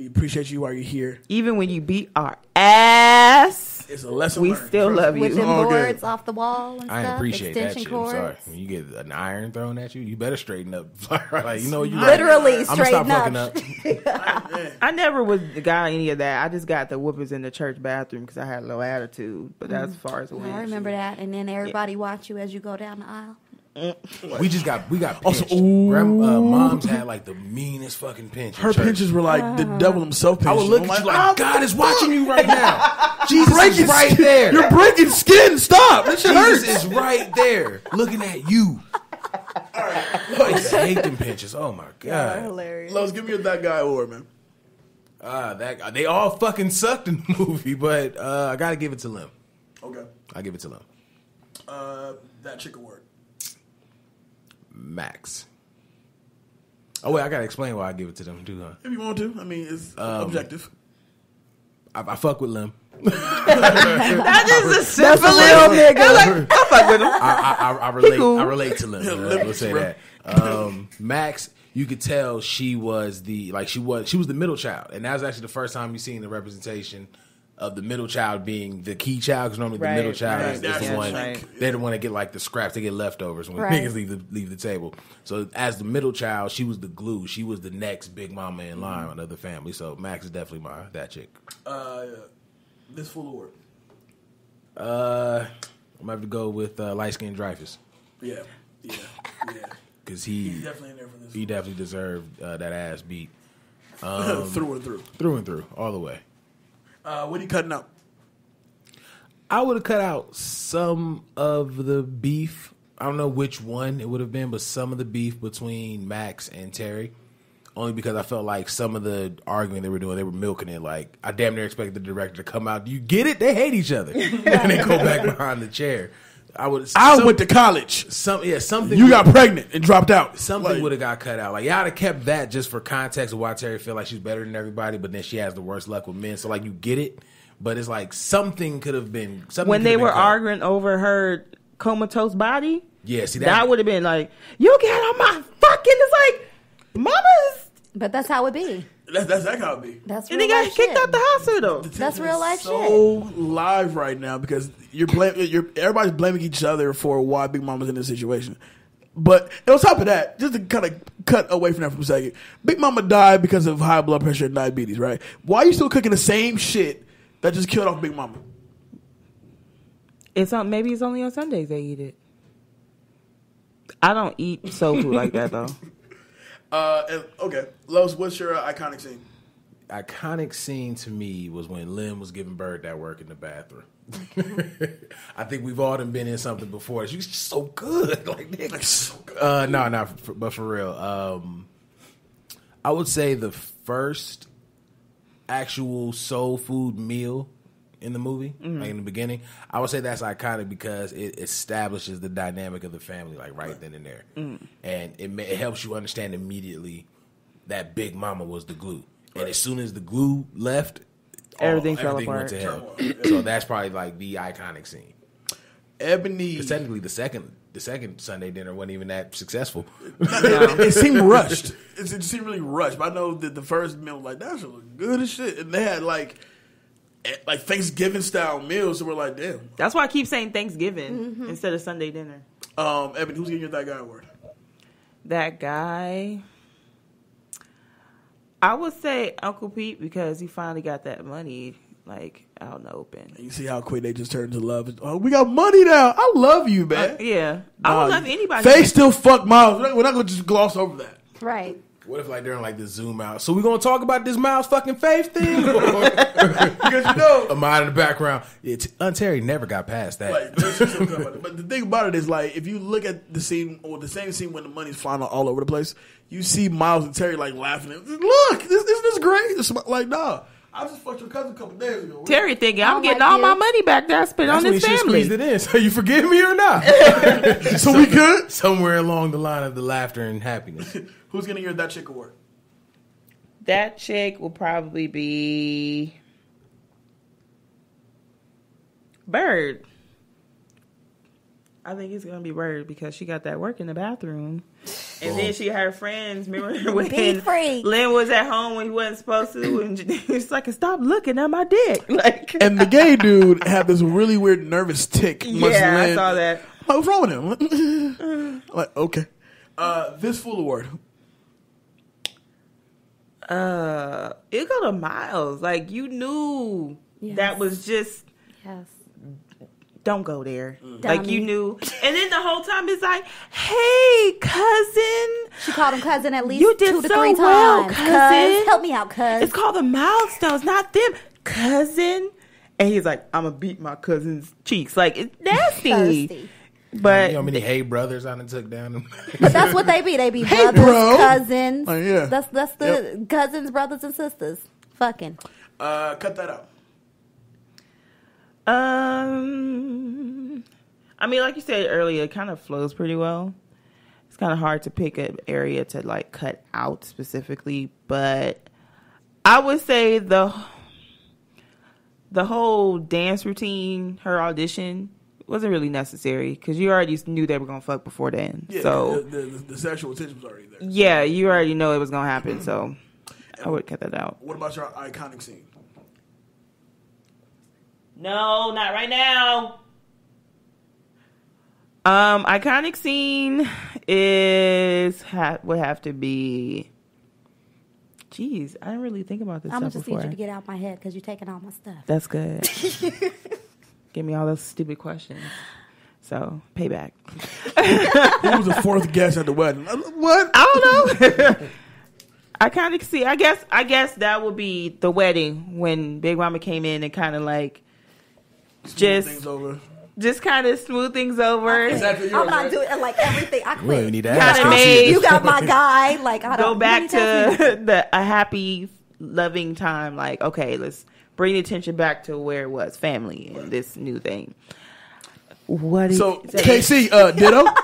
We appreciate you while you're here. Even when you beat our ass, It's a lesson. we learned. still Trust love me. With you. them all good. boards off the wall and I stuff. appreciate that shit. cords. I'm sorry. When you get an iron thrown at you, you better straighten up. like you know you Literally I'm gonna stop straighten fucking up. up. I never was the guy any of that. I just got the whoopers in the church bathroom because I had a low attitude. But that's as far as it went. I remember that. And then everybody watch you as you go down the aisle. We just got we got Also, pinched. Grand, uh, moms had like the meanest fucking pinch. Her church. pinches were like the devil himself. I would look I'm at you "Ah, like God is watching you right now. Jesus breaking is right skin. there. You're breaking skin. Stop. That shit Jesus hurts. is right there, looking at you. I hate them pinches. Oh my god. hilarious. Los, give me a that guy award, man. Ah, that guy. they all fucking sucked in the movie, but uh, I gotta give it to Lem. Okay. I give it to Lem. Uh, that chick award. Max. Oh wait, I gotta explain why I give it to them too, huh? If you want to, I mean, it's Um, objective. I, I fuck with Lem. That is a simple little little nigga. nigga. I fuck with him. I, I, I, I relate. cool. I relate to Lem. Yeah, Lem Let's is say real. that. Um, Max, you could tell she was the like she was she was the middle child, and that was actually the first time you seen the representation of the middle child being the key child because normally Right, the middle child right, is, is that's the one right. they're the one that get like the scraps they get leftovers when Right. niggas leave the leave the table. So as the middle child, she was the glue. She was the next big mama in line of the family. So Max is definitely my that chick. Uh, this full award. Uh, I'm gonna have to go with uh, light skinned Dreyfus Yeah. Yeah. Yeah. because he He's definitely in there for this. he definitely deserved uh, that ass beat through and through. through and through, all the way. Uh, what are you cutting out? I would have cut out some of the beef. I don't know which one it would have been, but some of the beef between Max and Terry. Only because I felt like some of the arguing they were doing, they were milking it. Like I damn near expected the director to come out. Do you get it? They hate each other, and then go back behind the chair. I would. I some- went to college. some yeah something. You got pregnant and dropped out. Something Like, would have got cut out. Like y'all would have kept that just for context of why Terry feel like she's better than everybody, but then she has the worst luck with men. So like you get it, but it's like something could have been something When they been were cut. arguing over her comatose body, Yeah, see that, that would have been like, you get on my fucking. It's like, mama's. But that's how it be. That's that's that gotta be. That's And real they got life kicked shit. out the hospital. That's real life so live right now because you're blaming you're everybody's blaming each other for why Big Mama's in this situation. But on top of that, just to kind of cut away from that for a second, Big Mama died because of high blood pressure and diabetes, right? Why are you still cooking the same shit that just killed off Big Mama? It's on. Maybe it's only on Sundays they eat it. I don't eat soul food like that though. Uh, and, okay, Los, what's your uh, iconic scene? iconic scene to me was when Lem was giving Bird that work in the bathroom. I think we've all been in something before. She's just so good, like nigga. So good. Uh, no, no, for, but for real, um, I would say the first actual soul food meal in the movie, like mm-hmm. in the beginning, I would say that's iconic because it establishes the dynamic of the family, like right then and there, mm. and it, ma- it helps you understand immediately that Big Mama was the glue, and as soon as the glue left. all- Everything fell went apart. to hell. so that's probably like the iconic scene. Ebony. Because technically, the second the second Sunday dinner wasn't even that successful. it, it seemed rushed. It, it seemed really rushed. But I know that the first meal, like that should look good as shit, and they had like, like Thanksgiving style meals. and we're like, damn. That's why I keep saying Thanksgiving instead of Sunday dinner. Um, Evan, who's getting your that guy award? That guy. I would say Uncle Pete because he finally got that money like out in the open. You see how quick they just turned to love. Oh, we got money now. I love you, man. Uh, yeah, I Nah, would love anybody. They still fuck Miles. We're not gonna just gloss over that. Right. What if like during like the zoom out? So we're gonna talk about this Miles fucking faith thing? Because you know, A mind in the background. Yeah, t- Aunt Terry never got past that. like, let's just talk about but the thing about it is, like, if you look at the scene or the same scene when the money's flying all over the place, you see Miles and Terry like laughing. Look, this isn't this great? It's like, nah, I just fucked your cousin a couple days ago. Terry thinking I I'm getting like all my money back that I spent That's on when this family. squeeze it in. So you forgive me or not? So we good? Somewhere along the line of the laughter and happiness. Who's getting your that chick award? That chick will probably be Bird. I think it's gonna be Bird because she got that work in the bathroom, and then she had her friends. Remember when Be free. Lynn was at home when he wasn't supposed to, and she's like, "Stop looking at my dick!" Like, And the gay dude had this really weird nervous tick. much yeah, I saw that. Like, what's wrong with him? like, okay. Uh, this fool award. Uh, it go to Miles. Like you knew Yes. that was just Yes. Don't go there. Like you knew, and then the whole time it's like, "Hey, cousin, She called him cousin at least You did two to so three well, times. cousin. help me out, cousin. it's called the milestones, not them, cousin." And he's like, "I'm gonna beat my cousin's cheeks." Like it's nasty, Thirsty. but you know how many hey brothers I done took down? But that's what they be. They be Hey, brothers, bro. cousins. Oh, yeah. That's that's the cousins, brothers, and sisters. Fucking. Uh, cut that out. Um, I mean, like you said earlier, it kind of flows pretty well. It's kind of hard to pick an area to like cut out specifically, but I would say the the whole dance routine, her audition, wasn't really necessary because you already knew they were gonna fuck before then. Yeah, so the, the, the sexual tension was already there. yeah, you already know it was gonna happen. So I would cut that out. What about your iconic scene? No, not right now. Um, iconic scene is ha- would have to be. Jeez, I didn't really think about this I'm gonna stuff just need you to get out my head because you're taking all my stuff. That's good. Give me all those stupid questions. So payback. Who was the fourth guest at the wedding? Uh, What? I don't know. I kind of see. I guess. I guess that would be the wedding when Big Mama came in and kind of like just Things over. just kind of smooth things over. Exactly. I'm not right? doing like everything. I We don't quit. need to Kinda ask. made- You got my guy. Like I don't go back you tell me. to the a happy, loving time. Like, okay, let's bring the attention back to where it was, family, and this new thing. What is So that- KC, uh, ditto.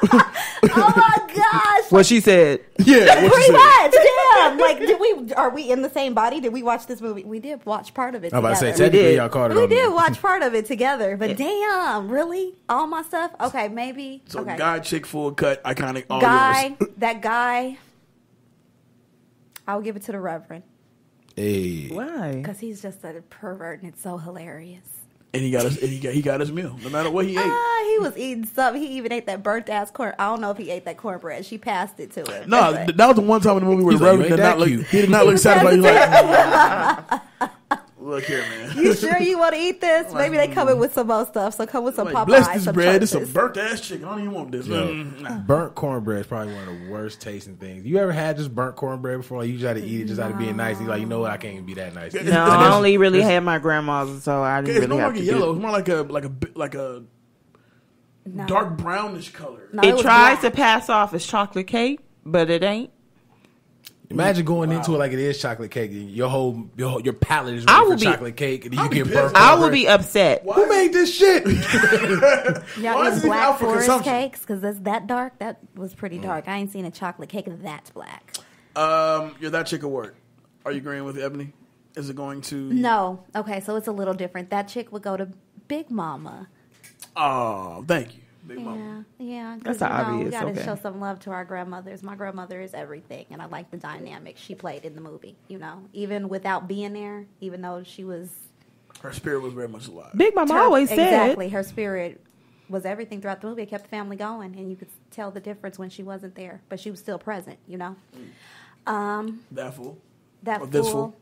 Oh my gosh. what she said? yeah, what Pretty said. much, damn. Like, did we? Are we in the same body? Did we watch this movie? We did watch part of it. I'm about to say, together. technically, y'all caught it We on did me. watch part of it together, but damn, really? All my stuff? Okay, maybe. So okay. guy, chick, full cut, iconic. All guy, yours. that guy, I'll give it to the Reverend Hey. Why? because he's just a pervert and it's so hilarious. And he got his, and he got, he got his meal, no matter what he ate. Ah, he was eating something. He even ate that burnt ass corn. I don't know if he ate that cornbread. She passed it to him. No, But- th- that was the one time in the movie where He's the like, Reverend did not look. He did not look satisfied. He's like, look here, man. you sure you want to eat this? Maybe they come in with some more stuff. So come with some Like, Popeyes. bless this some bread. It's some churches. burnt ass chicken. I don't even want this. Yo, Mm, nah. burnt cornbread is probably one of the worst tasting things. You ever had just burnt cornbread before? Like you try to eat it just out of being nice. You like, you know what? I can't even be that nice. No, it's- I only really had my grandma's, so I didn't It's really no have to yellow. do. It's more like a like a like a No. dark brownish color. No, It was tries black. to pass off as chocolate cake, but it ain't. Imagine going into it like it is chocolate cake. and Your whole your, whole, your palate is I ready will for be- chocolate cake, and you I'll be get pissed. burnt. I will be upset. Who made this shit? Y'all Why is eating it black out for forest consumption? cakes because that's that dark. That was pretty dark. I ain't seen a chocolate cake that's black. Um, you're that chick award. Are you agreeing with Ebony? Is it going to? No. Okay, so it's a little different. That chick would go to Big Mama. Oh, thank you, Big Yeah, Mama. yeah. 'cause, That's you know, obvious, We gotta okay. show some love to our grandmothers. My grandmother is everything, and I like the dynamic she played in the movie. You know, even without being there, even though she was Her spirit was very much alive. Big Mama Her- always said. exactly her spirit was everything throughout the movie. It kept the family going, and you could tell the difference when she wasn't there, but she was still present. You know, um, That fool. that Or this fool. fool.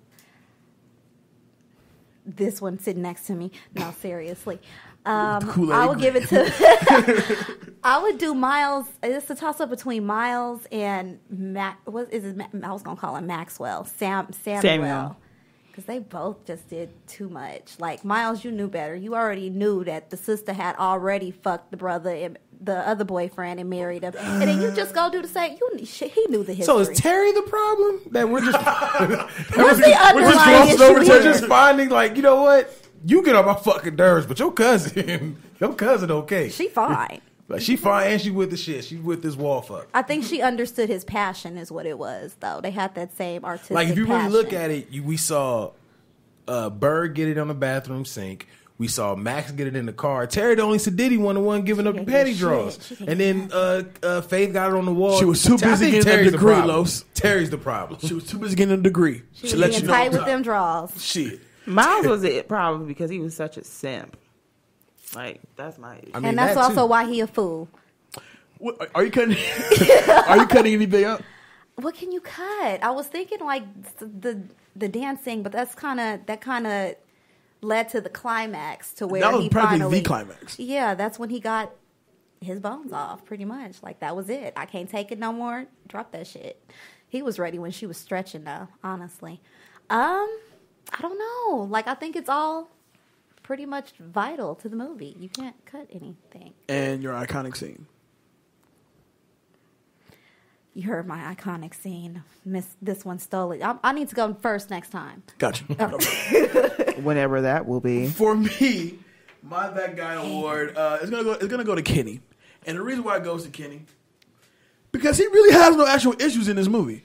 This one sitting next to me. No, seriously. Um, Kool-Aid I would give it to. I would do Miles. It's a toss up between Miles and Mac. What is it? I was gonna call him Maxwell. Sam Samuel. Samuel. Because they both just did too much. Like, Miles, you knew better. You already knew that the sister had already fucked the brother and the other boyfriend and married him. And then you just go do the same. You, she, he knew the history. So is Terry the problem? That we're just What's the we're just underlying glossing issue over to here? just finding like you know what you get on my fucking nerves, but your cousin, your cousin okay. She fine. like she fine and she with the shit. She with this wall fuck. I think she understood his passion, is what it was, though. They had that same artistic Like if you really look at it, you, we saw uh, Bird get it on the bathroom sink. We saw Max get it in the car. Terry the only Sadiddy one, the one giving up the didn't panty shit. draws. And then uh, uh, Faith got it on the wall. She was too busy getting that Terry's the degree, problem. Los. Terry's the problem. She was too busy getting a degree. She She was let being you know. tight with them draws. Shit. Miles was it probably because he was such a simp. Like that's my. I mean, and that's that also too. why he a fool. What, are you cutting? are you cutting anything up? What can you cut? I was thinking like the the dancing, but that's kind of that kind of led to the climax to where That was he practically finally the climax. Yeah, that's when he got his bones off, pretty much. Like that was it. I can't take it no more. Drop that shit. He was ready when she was stretching, though. Honestly, um, I don't know. Like I think it's all pretty much vital to the movie. You can't cut anything. And your iconic scene. You heard my iconic scene. Miss this one stole it. I, I need to go first next time. Gotcha. Whenever that will be. For me, my that guy award uh, is gonna go. It's gonna go to Kenny, and the reason why it goes to Kenny because he really has no actual issues in this movie.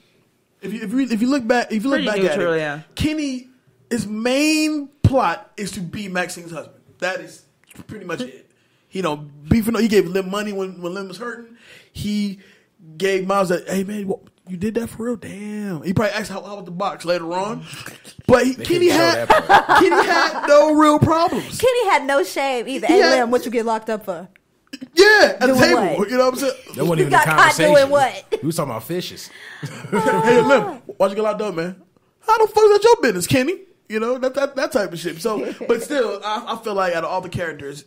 If you if you, if you look back, if you look Pretty back neutral, at it, yeah. Kenny, his main plot is to be Maxine's husband. That is pretty much it. He don't beefing. He gave Lem money when when Lem was hurting. He gave Miles that. Hey man, what, you did that for real? Damn. He probably asked how, how about the box later on, but he, Kenny had. Kenny had no real problems. Kenny had no shame either. Hey, Yeah. Lem, what you get locked up for? Yeah, at the table. what? You know what I'm saying? That wasn't even got the caught conversation. doing what? We was talking about fishes. hey, Lem, why'd you get locked up, man? How the fuck is that your business, Kenny? You know that that, that type of shit. So, but still, I, I feel like out of all the characters,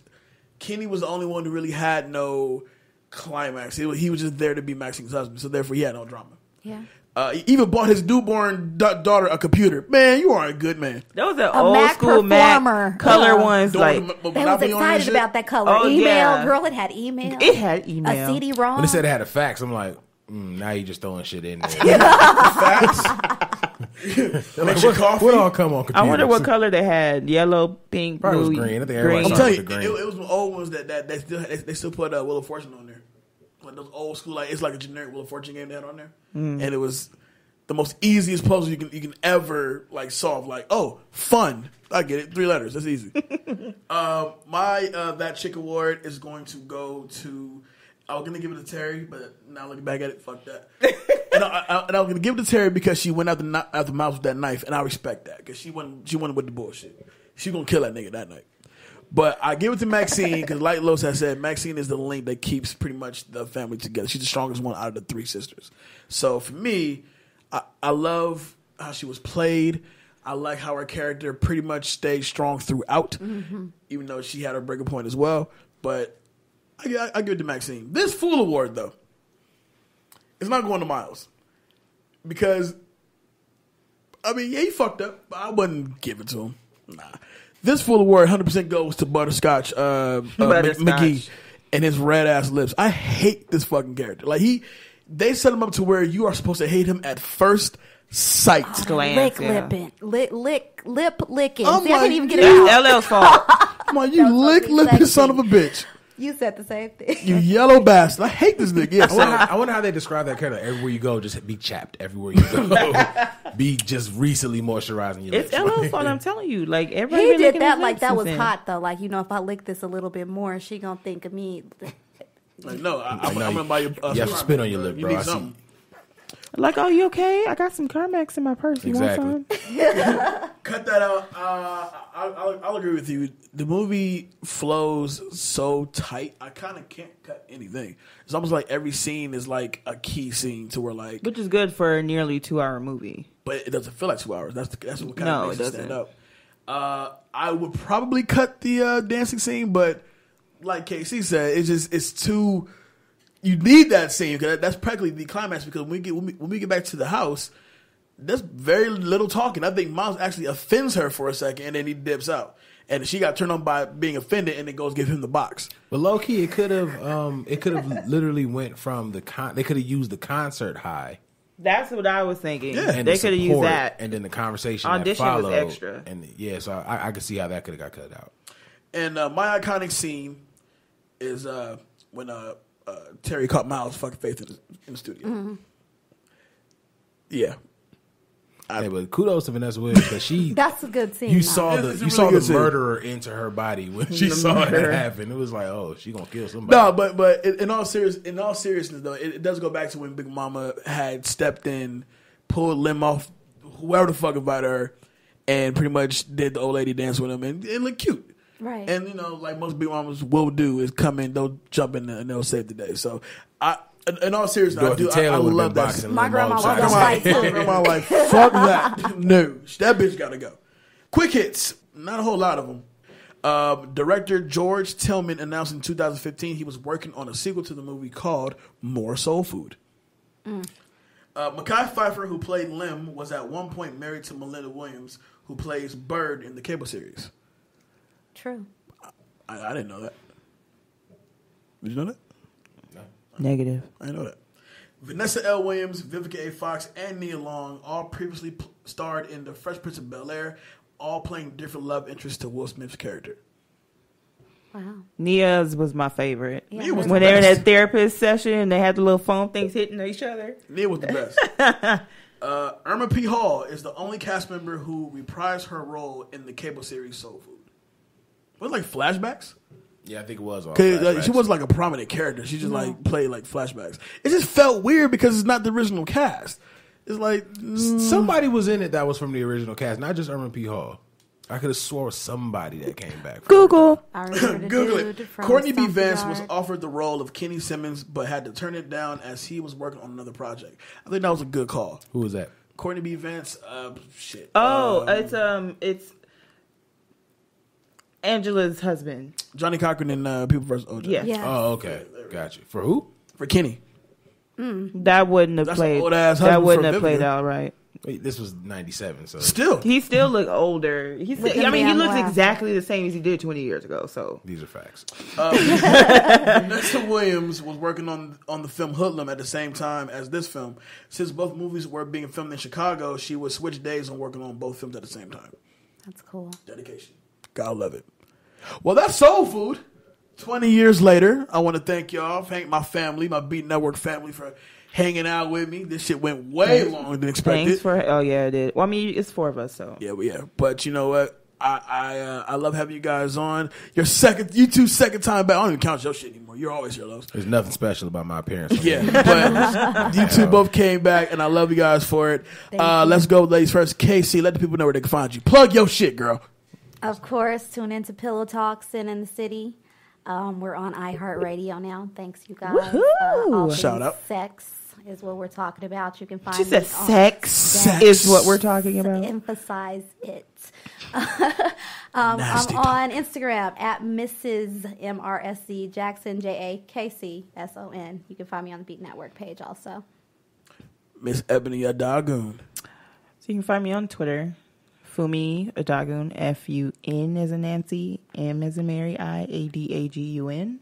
Kenny was the only one who really had no climax. He, was- he was just there to be Maxine's husband, so therefore he had no drama. Yeah. Uh, he even bought his newborn da- daughter a computer. Man, you are a good man. That was an A old Mac school Performa. Mac color Yeah. ones. Doing Like the- the They was Monopoly on and excited about that color. Oh, email, yeah. girl, it had email. it had email. a email. CD-ROM. When they said it had a fax, I'm like, mm, now you're just throwing shit in there. Facts. Like, Makes you what, coffee. what all come on I wonder what color they had. Yellow, pink, Probably was blue, green. I think everybody I'm telling you, green. it, it was the old ones that that they still they, they still put uh, Wheel of Fortune on there. Like those old school, like it's like a generic Wheel of Fortune game they had on there, and it was the most easiest puzzle you can you can ever like solve. Like, oh, fun. I get it. Three letters. That's easy. uh, my uh, that chick award is going to go to. I was gonna give it to Terry, but now looking back at it, fuck that. and, I, I, and I was gonna give it to Terry because she went after kni- after Miles with that knife, and I respect that because she went she went with the bullshit. She gonna kill that nigga that night. But I give it to Maxine because, like Los has said, Maxine is the link that keeps pretty much the family together. She's the strongest one out of the three sisters. So for me, I, I love how she was played. I like how her character pretty much stayed strong throughout, mm-hmm. even though she had her breaking point as well. But I, I, I give it to Maxine. This Fool Award, though, it's not going to Miles because I mean, yeah, he fucked up, but I wouldn't give it to him. Nah. This Fool award 100% goes to Butterscotch, uh, uh, Butterscotch. McGee and his red ass lips. I hate this fucking character. Like, he, they set him up to where you are supposed to hate him at first sight. Glance, lick yeah. lipping, lick, lick, lip licking. I'm See, I can't even get it That's out. LL's fault. Come on, you lick fucking lipping son of a bitch. You said the same thing. You yellow bastard. I hate this nigga. Yeah, I wonder, so, how, I wonder how they describe that character. Everywhere you go, just be chapped. Everywhere you go, be just recently moisturizing your It's lips. LL's fault. I'm telling you. Like everybody he been did that like that was since then. hot though. Like you know, if I lick this a little bit more, she gonna think of me. like, no, I, I'm, I'm you- gonna buy you. Uh, you have to spit on your lip, You bro. need I see. Something. Like, oh, you okay? I got some Carmex in my purse. You Exactly. want some? Cut that out. Uh, I, I'll, I'll agree with you. The movie flows so tight. I kind of can't cut anything. It's almost like every scene is like a key scene to where like, Which is good for a nearly two hour movie. but it doesn't feel like two hours. That's the, that's what kind No, of makes it it doesn't. up. Uh, I would probably cut the uh, dancing scene, but like KC said, it's just it's too. You need that scene because that's practically the climax. Because when we get when we, when we get back to the house, there's very little talking. I think Miles actually offends her for a second, and then he dips out. And she got turned on by being offended, and then goes give him the box. But low key, it could have um, it could have literally went from the con. They could have used the concert high. That's what I was thinking. Yeah. and they the could have used that. and then the conversation Audition that was extra. And yeah, so I, I could see how that could have got cut out. And uh, my iconic scene is uh, when uh, uh, Terry caught Miles' fucking face in the, in the studio. Yeah, Hey, but kudos to Vanessa Williams because she That's a good scene. you though. saw the you really saw good the scene. murderer into her body when she saw murderer. it happen. It was like, oh, she gonna kill somebody. No, but but in in all serious in all seriousness though, it, it does go back to when Big Mama had stepped in, pulled Lem off whoever the fuck about her, and pretty much did the old lady dance with him and it looked cute. Right. And you know, like most Big Mamas will do, is come in, they'll jump in, and they'll save the day. So I, in- in all seriousness, I do. I, I would love that. My grandma all was the gonna time. fight too. grandma like fuck that. No, that bitch got to go. Quick hits, not a whole lot of them. Um, director George Tillman announced in 2015 he was working on a sequel to the movie called More Soul Food. Uh, Mekhi Phifer, who played Lem, was at one point married to Malinda Williams, who plays Bird in the cable series. True. I, I didn't know that. Did you know that? Negative. I didn't know that. Vanessa L. Williams, Vivica A. Fox, and Nia Long all previously p- starred in The Fresh Prince of Bel Air, all playing different love interests to Will Smith's character. Wow. Nia's was my favorite. Yeah, Nia was When the they were in best. that therapist session and they had the little phone things hitting each other. Nia was the best. uh, Irma P. Hall is the only cast member who reprised her role in the cable series Soul Food. Was it like flashbacks? Yeah, I think it was. all 'Cause, uh, she wasn't like a prominent character. She just like played like flashbacks. It just felt weird because it's not the original cast. It's like mm, Somebody was in it that was from the original cast, not just Irma P. Hall. I could have swore somebody that came back. From Google. I remember the Google it. from Courtney B. Stomp the Vance was offered the role of Kenny Simmons, but had to turn it down as he was working on another project. I think that was a good call. Who was that? Courtney B. Vance, uh, shit. Oh, Um, it's um, it's Angela's husband. Johnnie Cochran in uh, People vs. OJ. Yeah. Yeah. Oh, okay, got you. For who? for Kenny. That wouldn't have That's an played. old-ass That wouldn't for have played out right. Wait, this was ninety-seven. So Still, He still look older. He's. Look I mean, he I'm looks laughing. exactly the same as he did 20 years ago. So these are facts. Vanessa Williams was working on on the film Hoodlum at the same time as this film. Since both movies were being filmed in Chicago, she would switch days on working on both films at the same time. That's cool. Dedication. God love it. Well, that's soul food. 20 years later, I want to thank y'all, thank my family, my Beat Network family for hanging out with me. This shit went way longer than expected. thanks for. Oh yeah, it did. Well, I mean, it's four of us, so yeah, but yeah. But you know what? I I, uh, I love having you guys on. Your second, you two second time back. I don't even count your shit anymore. You're always here, Los. There's nothing special about my appearance. Yeah, but you two both came back, and I love you guys for it. Uh, let's go, ladies first. Casey, let the people know where they can find you. Plug your shit, girl. Of course, tune into Pillow Talks in in the city. Um, we're on iHeartRadio now. Thanks, you guys. Woohoo! Uh, Shout out. Sex is what we're talking about. You can find she said on- sex, Sex. is what we're talking about. Emphasize it. um, Nasty I'm on Instagram at Mrs. MRSC Jackson J A K C S O N. You can find me on the Beat Network page also. Miss Ebony Adagun. So you can find me on Twitter, Funmi Adagun, F U N as in Nancy, M as in Mary, I A D A G U N.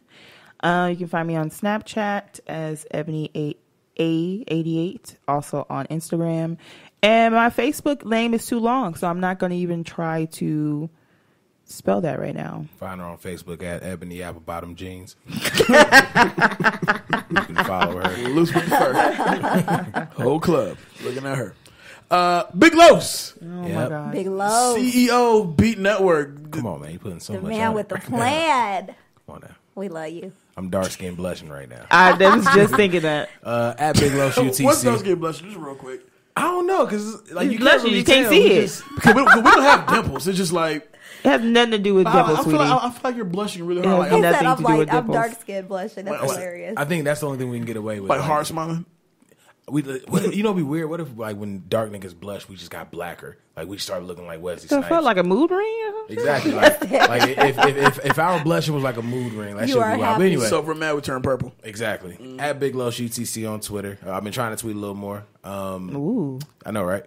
Uh, you can find me on Snapchat as Ebony A eighty eight, also on Instagram, and my Facebook name is too long, so I'm not going to even try to spell that right now. Find her on Facebook at Ebony Apple Bottom Jeans. you can follow her. Loose with the fur. Whole club looking at her. Uh, Big Los, Oh my Yep. god! Big Los, CEO Beat Network. Come on, man. You putting so the much man on with the it. plan. Come on now. We love you. I'm dark skinned blushing right now. I was just thinking that. Uh, at Big Low What's those UTC. get blushing? Just real quick. I don't know because like you blushing, can't, really you can't tell. see We it. just- Because we, 'cause we don't have dimples. It's just like It has nothing to do with I, dimples, I, feel sweetie. like, I, I feel like you're blushing really Yeah. hard, He like, Nothing said I'm to do with like I'm dimples. dark skinned blushing. That's Like, hilarious. I think that's the only thing we can get away with. like hard smiling. We, what, you know, it'd be weird. What if like when dark niggas blush, we just got blacker? Like we started looking like Wesley so it felt like a mood ring. exactly. Like, like if, if, if if our blushing was like a mood ring, that You should be wild. But anyway, So if we're mad, we turn purple. exactly. At Big Low UTC on Twitter. Uh, I've been trying to tweet a little more. Um, Ooh. I know, right?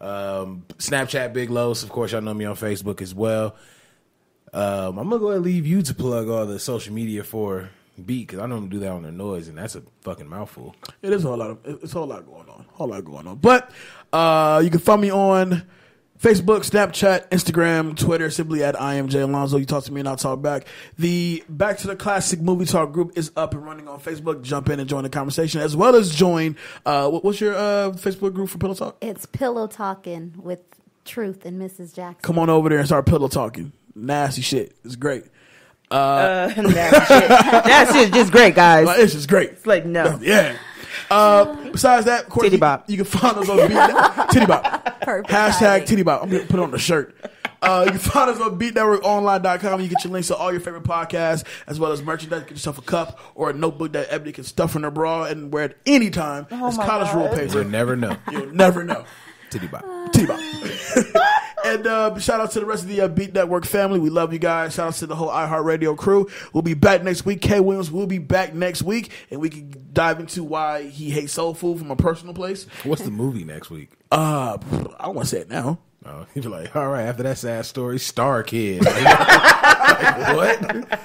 Um, Snapchat Big Los. Of course, y'all know me on Facebook as well. Um, I'm gonna go ahead and leave you to plug all the social media for Beat because I know them do that on the noise, and that's a fucking mouthful. It is a whole lot of it's a whole lot going on. Whole lot going on. But uh, you can find me on Facebook, Snapchat, Instagram, Twitter, simply at I am Jay Alonzo. You talk to me and I'll talk back. The Back to the Classic Movie Talk group is up and running on Facebook. Jump in and join the conversation, as well as join. Uh, what, what's your uh, Facebook group for Pillow Talk? It's pillow talking with Truth and Mrs. Jackson. Come on over there and start pillow talking. Nasty shit. It's great. Uh, that shit. That shit's just great, guys. Like, it's just great. It's like no. Yeah. Uh, besides that, of course, Titty you- bop. You, can find us on Beat Titty Bop. Perfect Hashtag timing. Titty Bop. I'm going to put it on the shirt. Uh, you can find us on beatnetworkonline.com. You get your links to all your favorite podcasts, as well as merchandise. Get yourself a cup or a notebook that Ebony can stuff in her bra and wear it anytime. Oh it's my college rule God. You'll never know. You'll never know. Titty bop. Titty Bop. And uh, shout out to the rest of the uh, Beat Network family. We love you guys. Shout out to the whole iHeartRadio crew. We'll be back next week. Kay Williams will be back next week, and we can dive into why he hates soul food from a personal place. What's the movie next week? Uh, I don't want to say it now. Oh, you're like, all right. After that sad story, Star Kid. Like, what?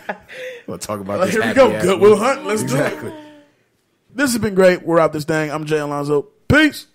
We'll talk about Like, this. here we go. Goodwill. Hunt. Let's do it. This has been great. We're out this thing. I'm Jay Alonzo. Peace.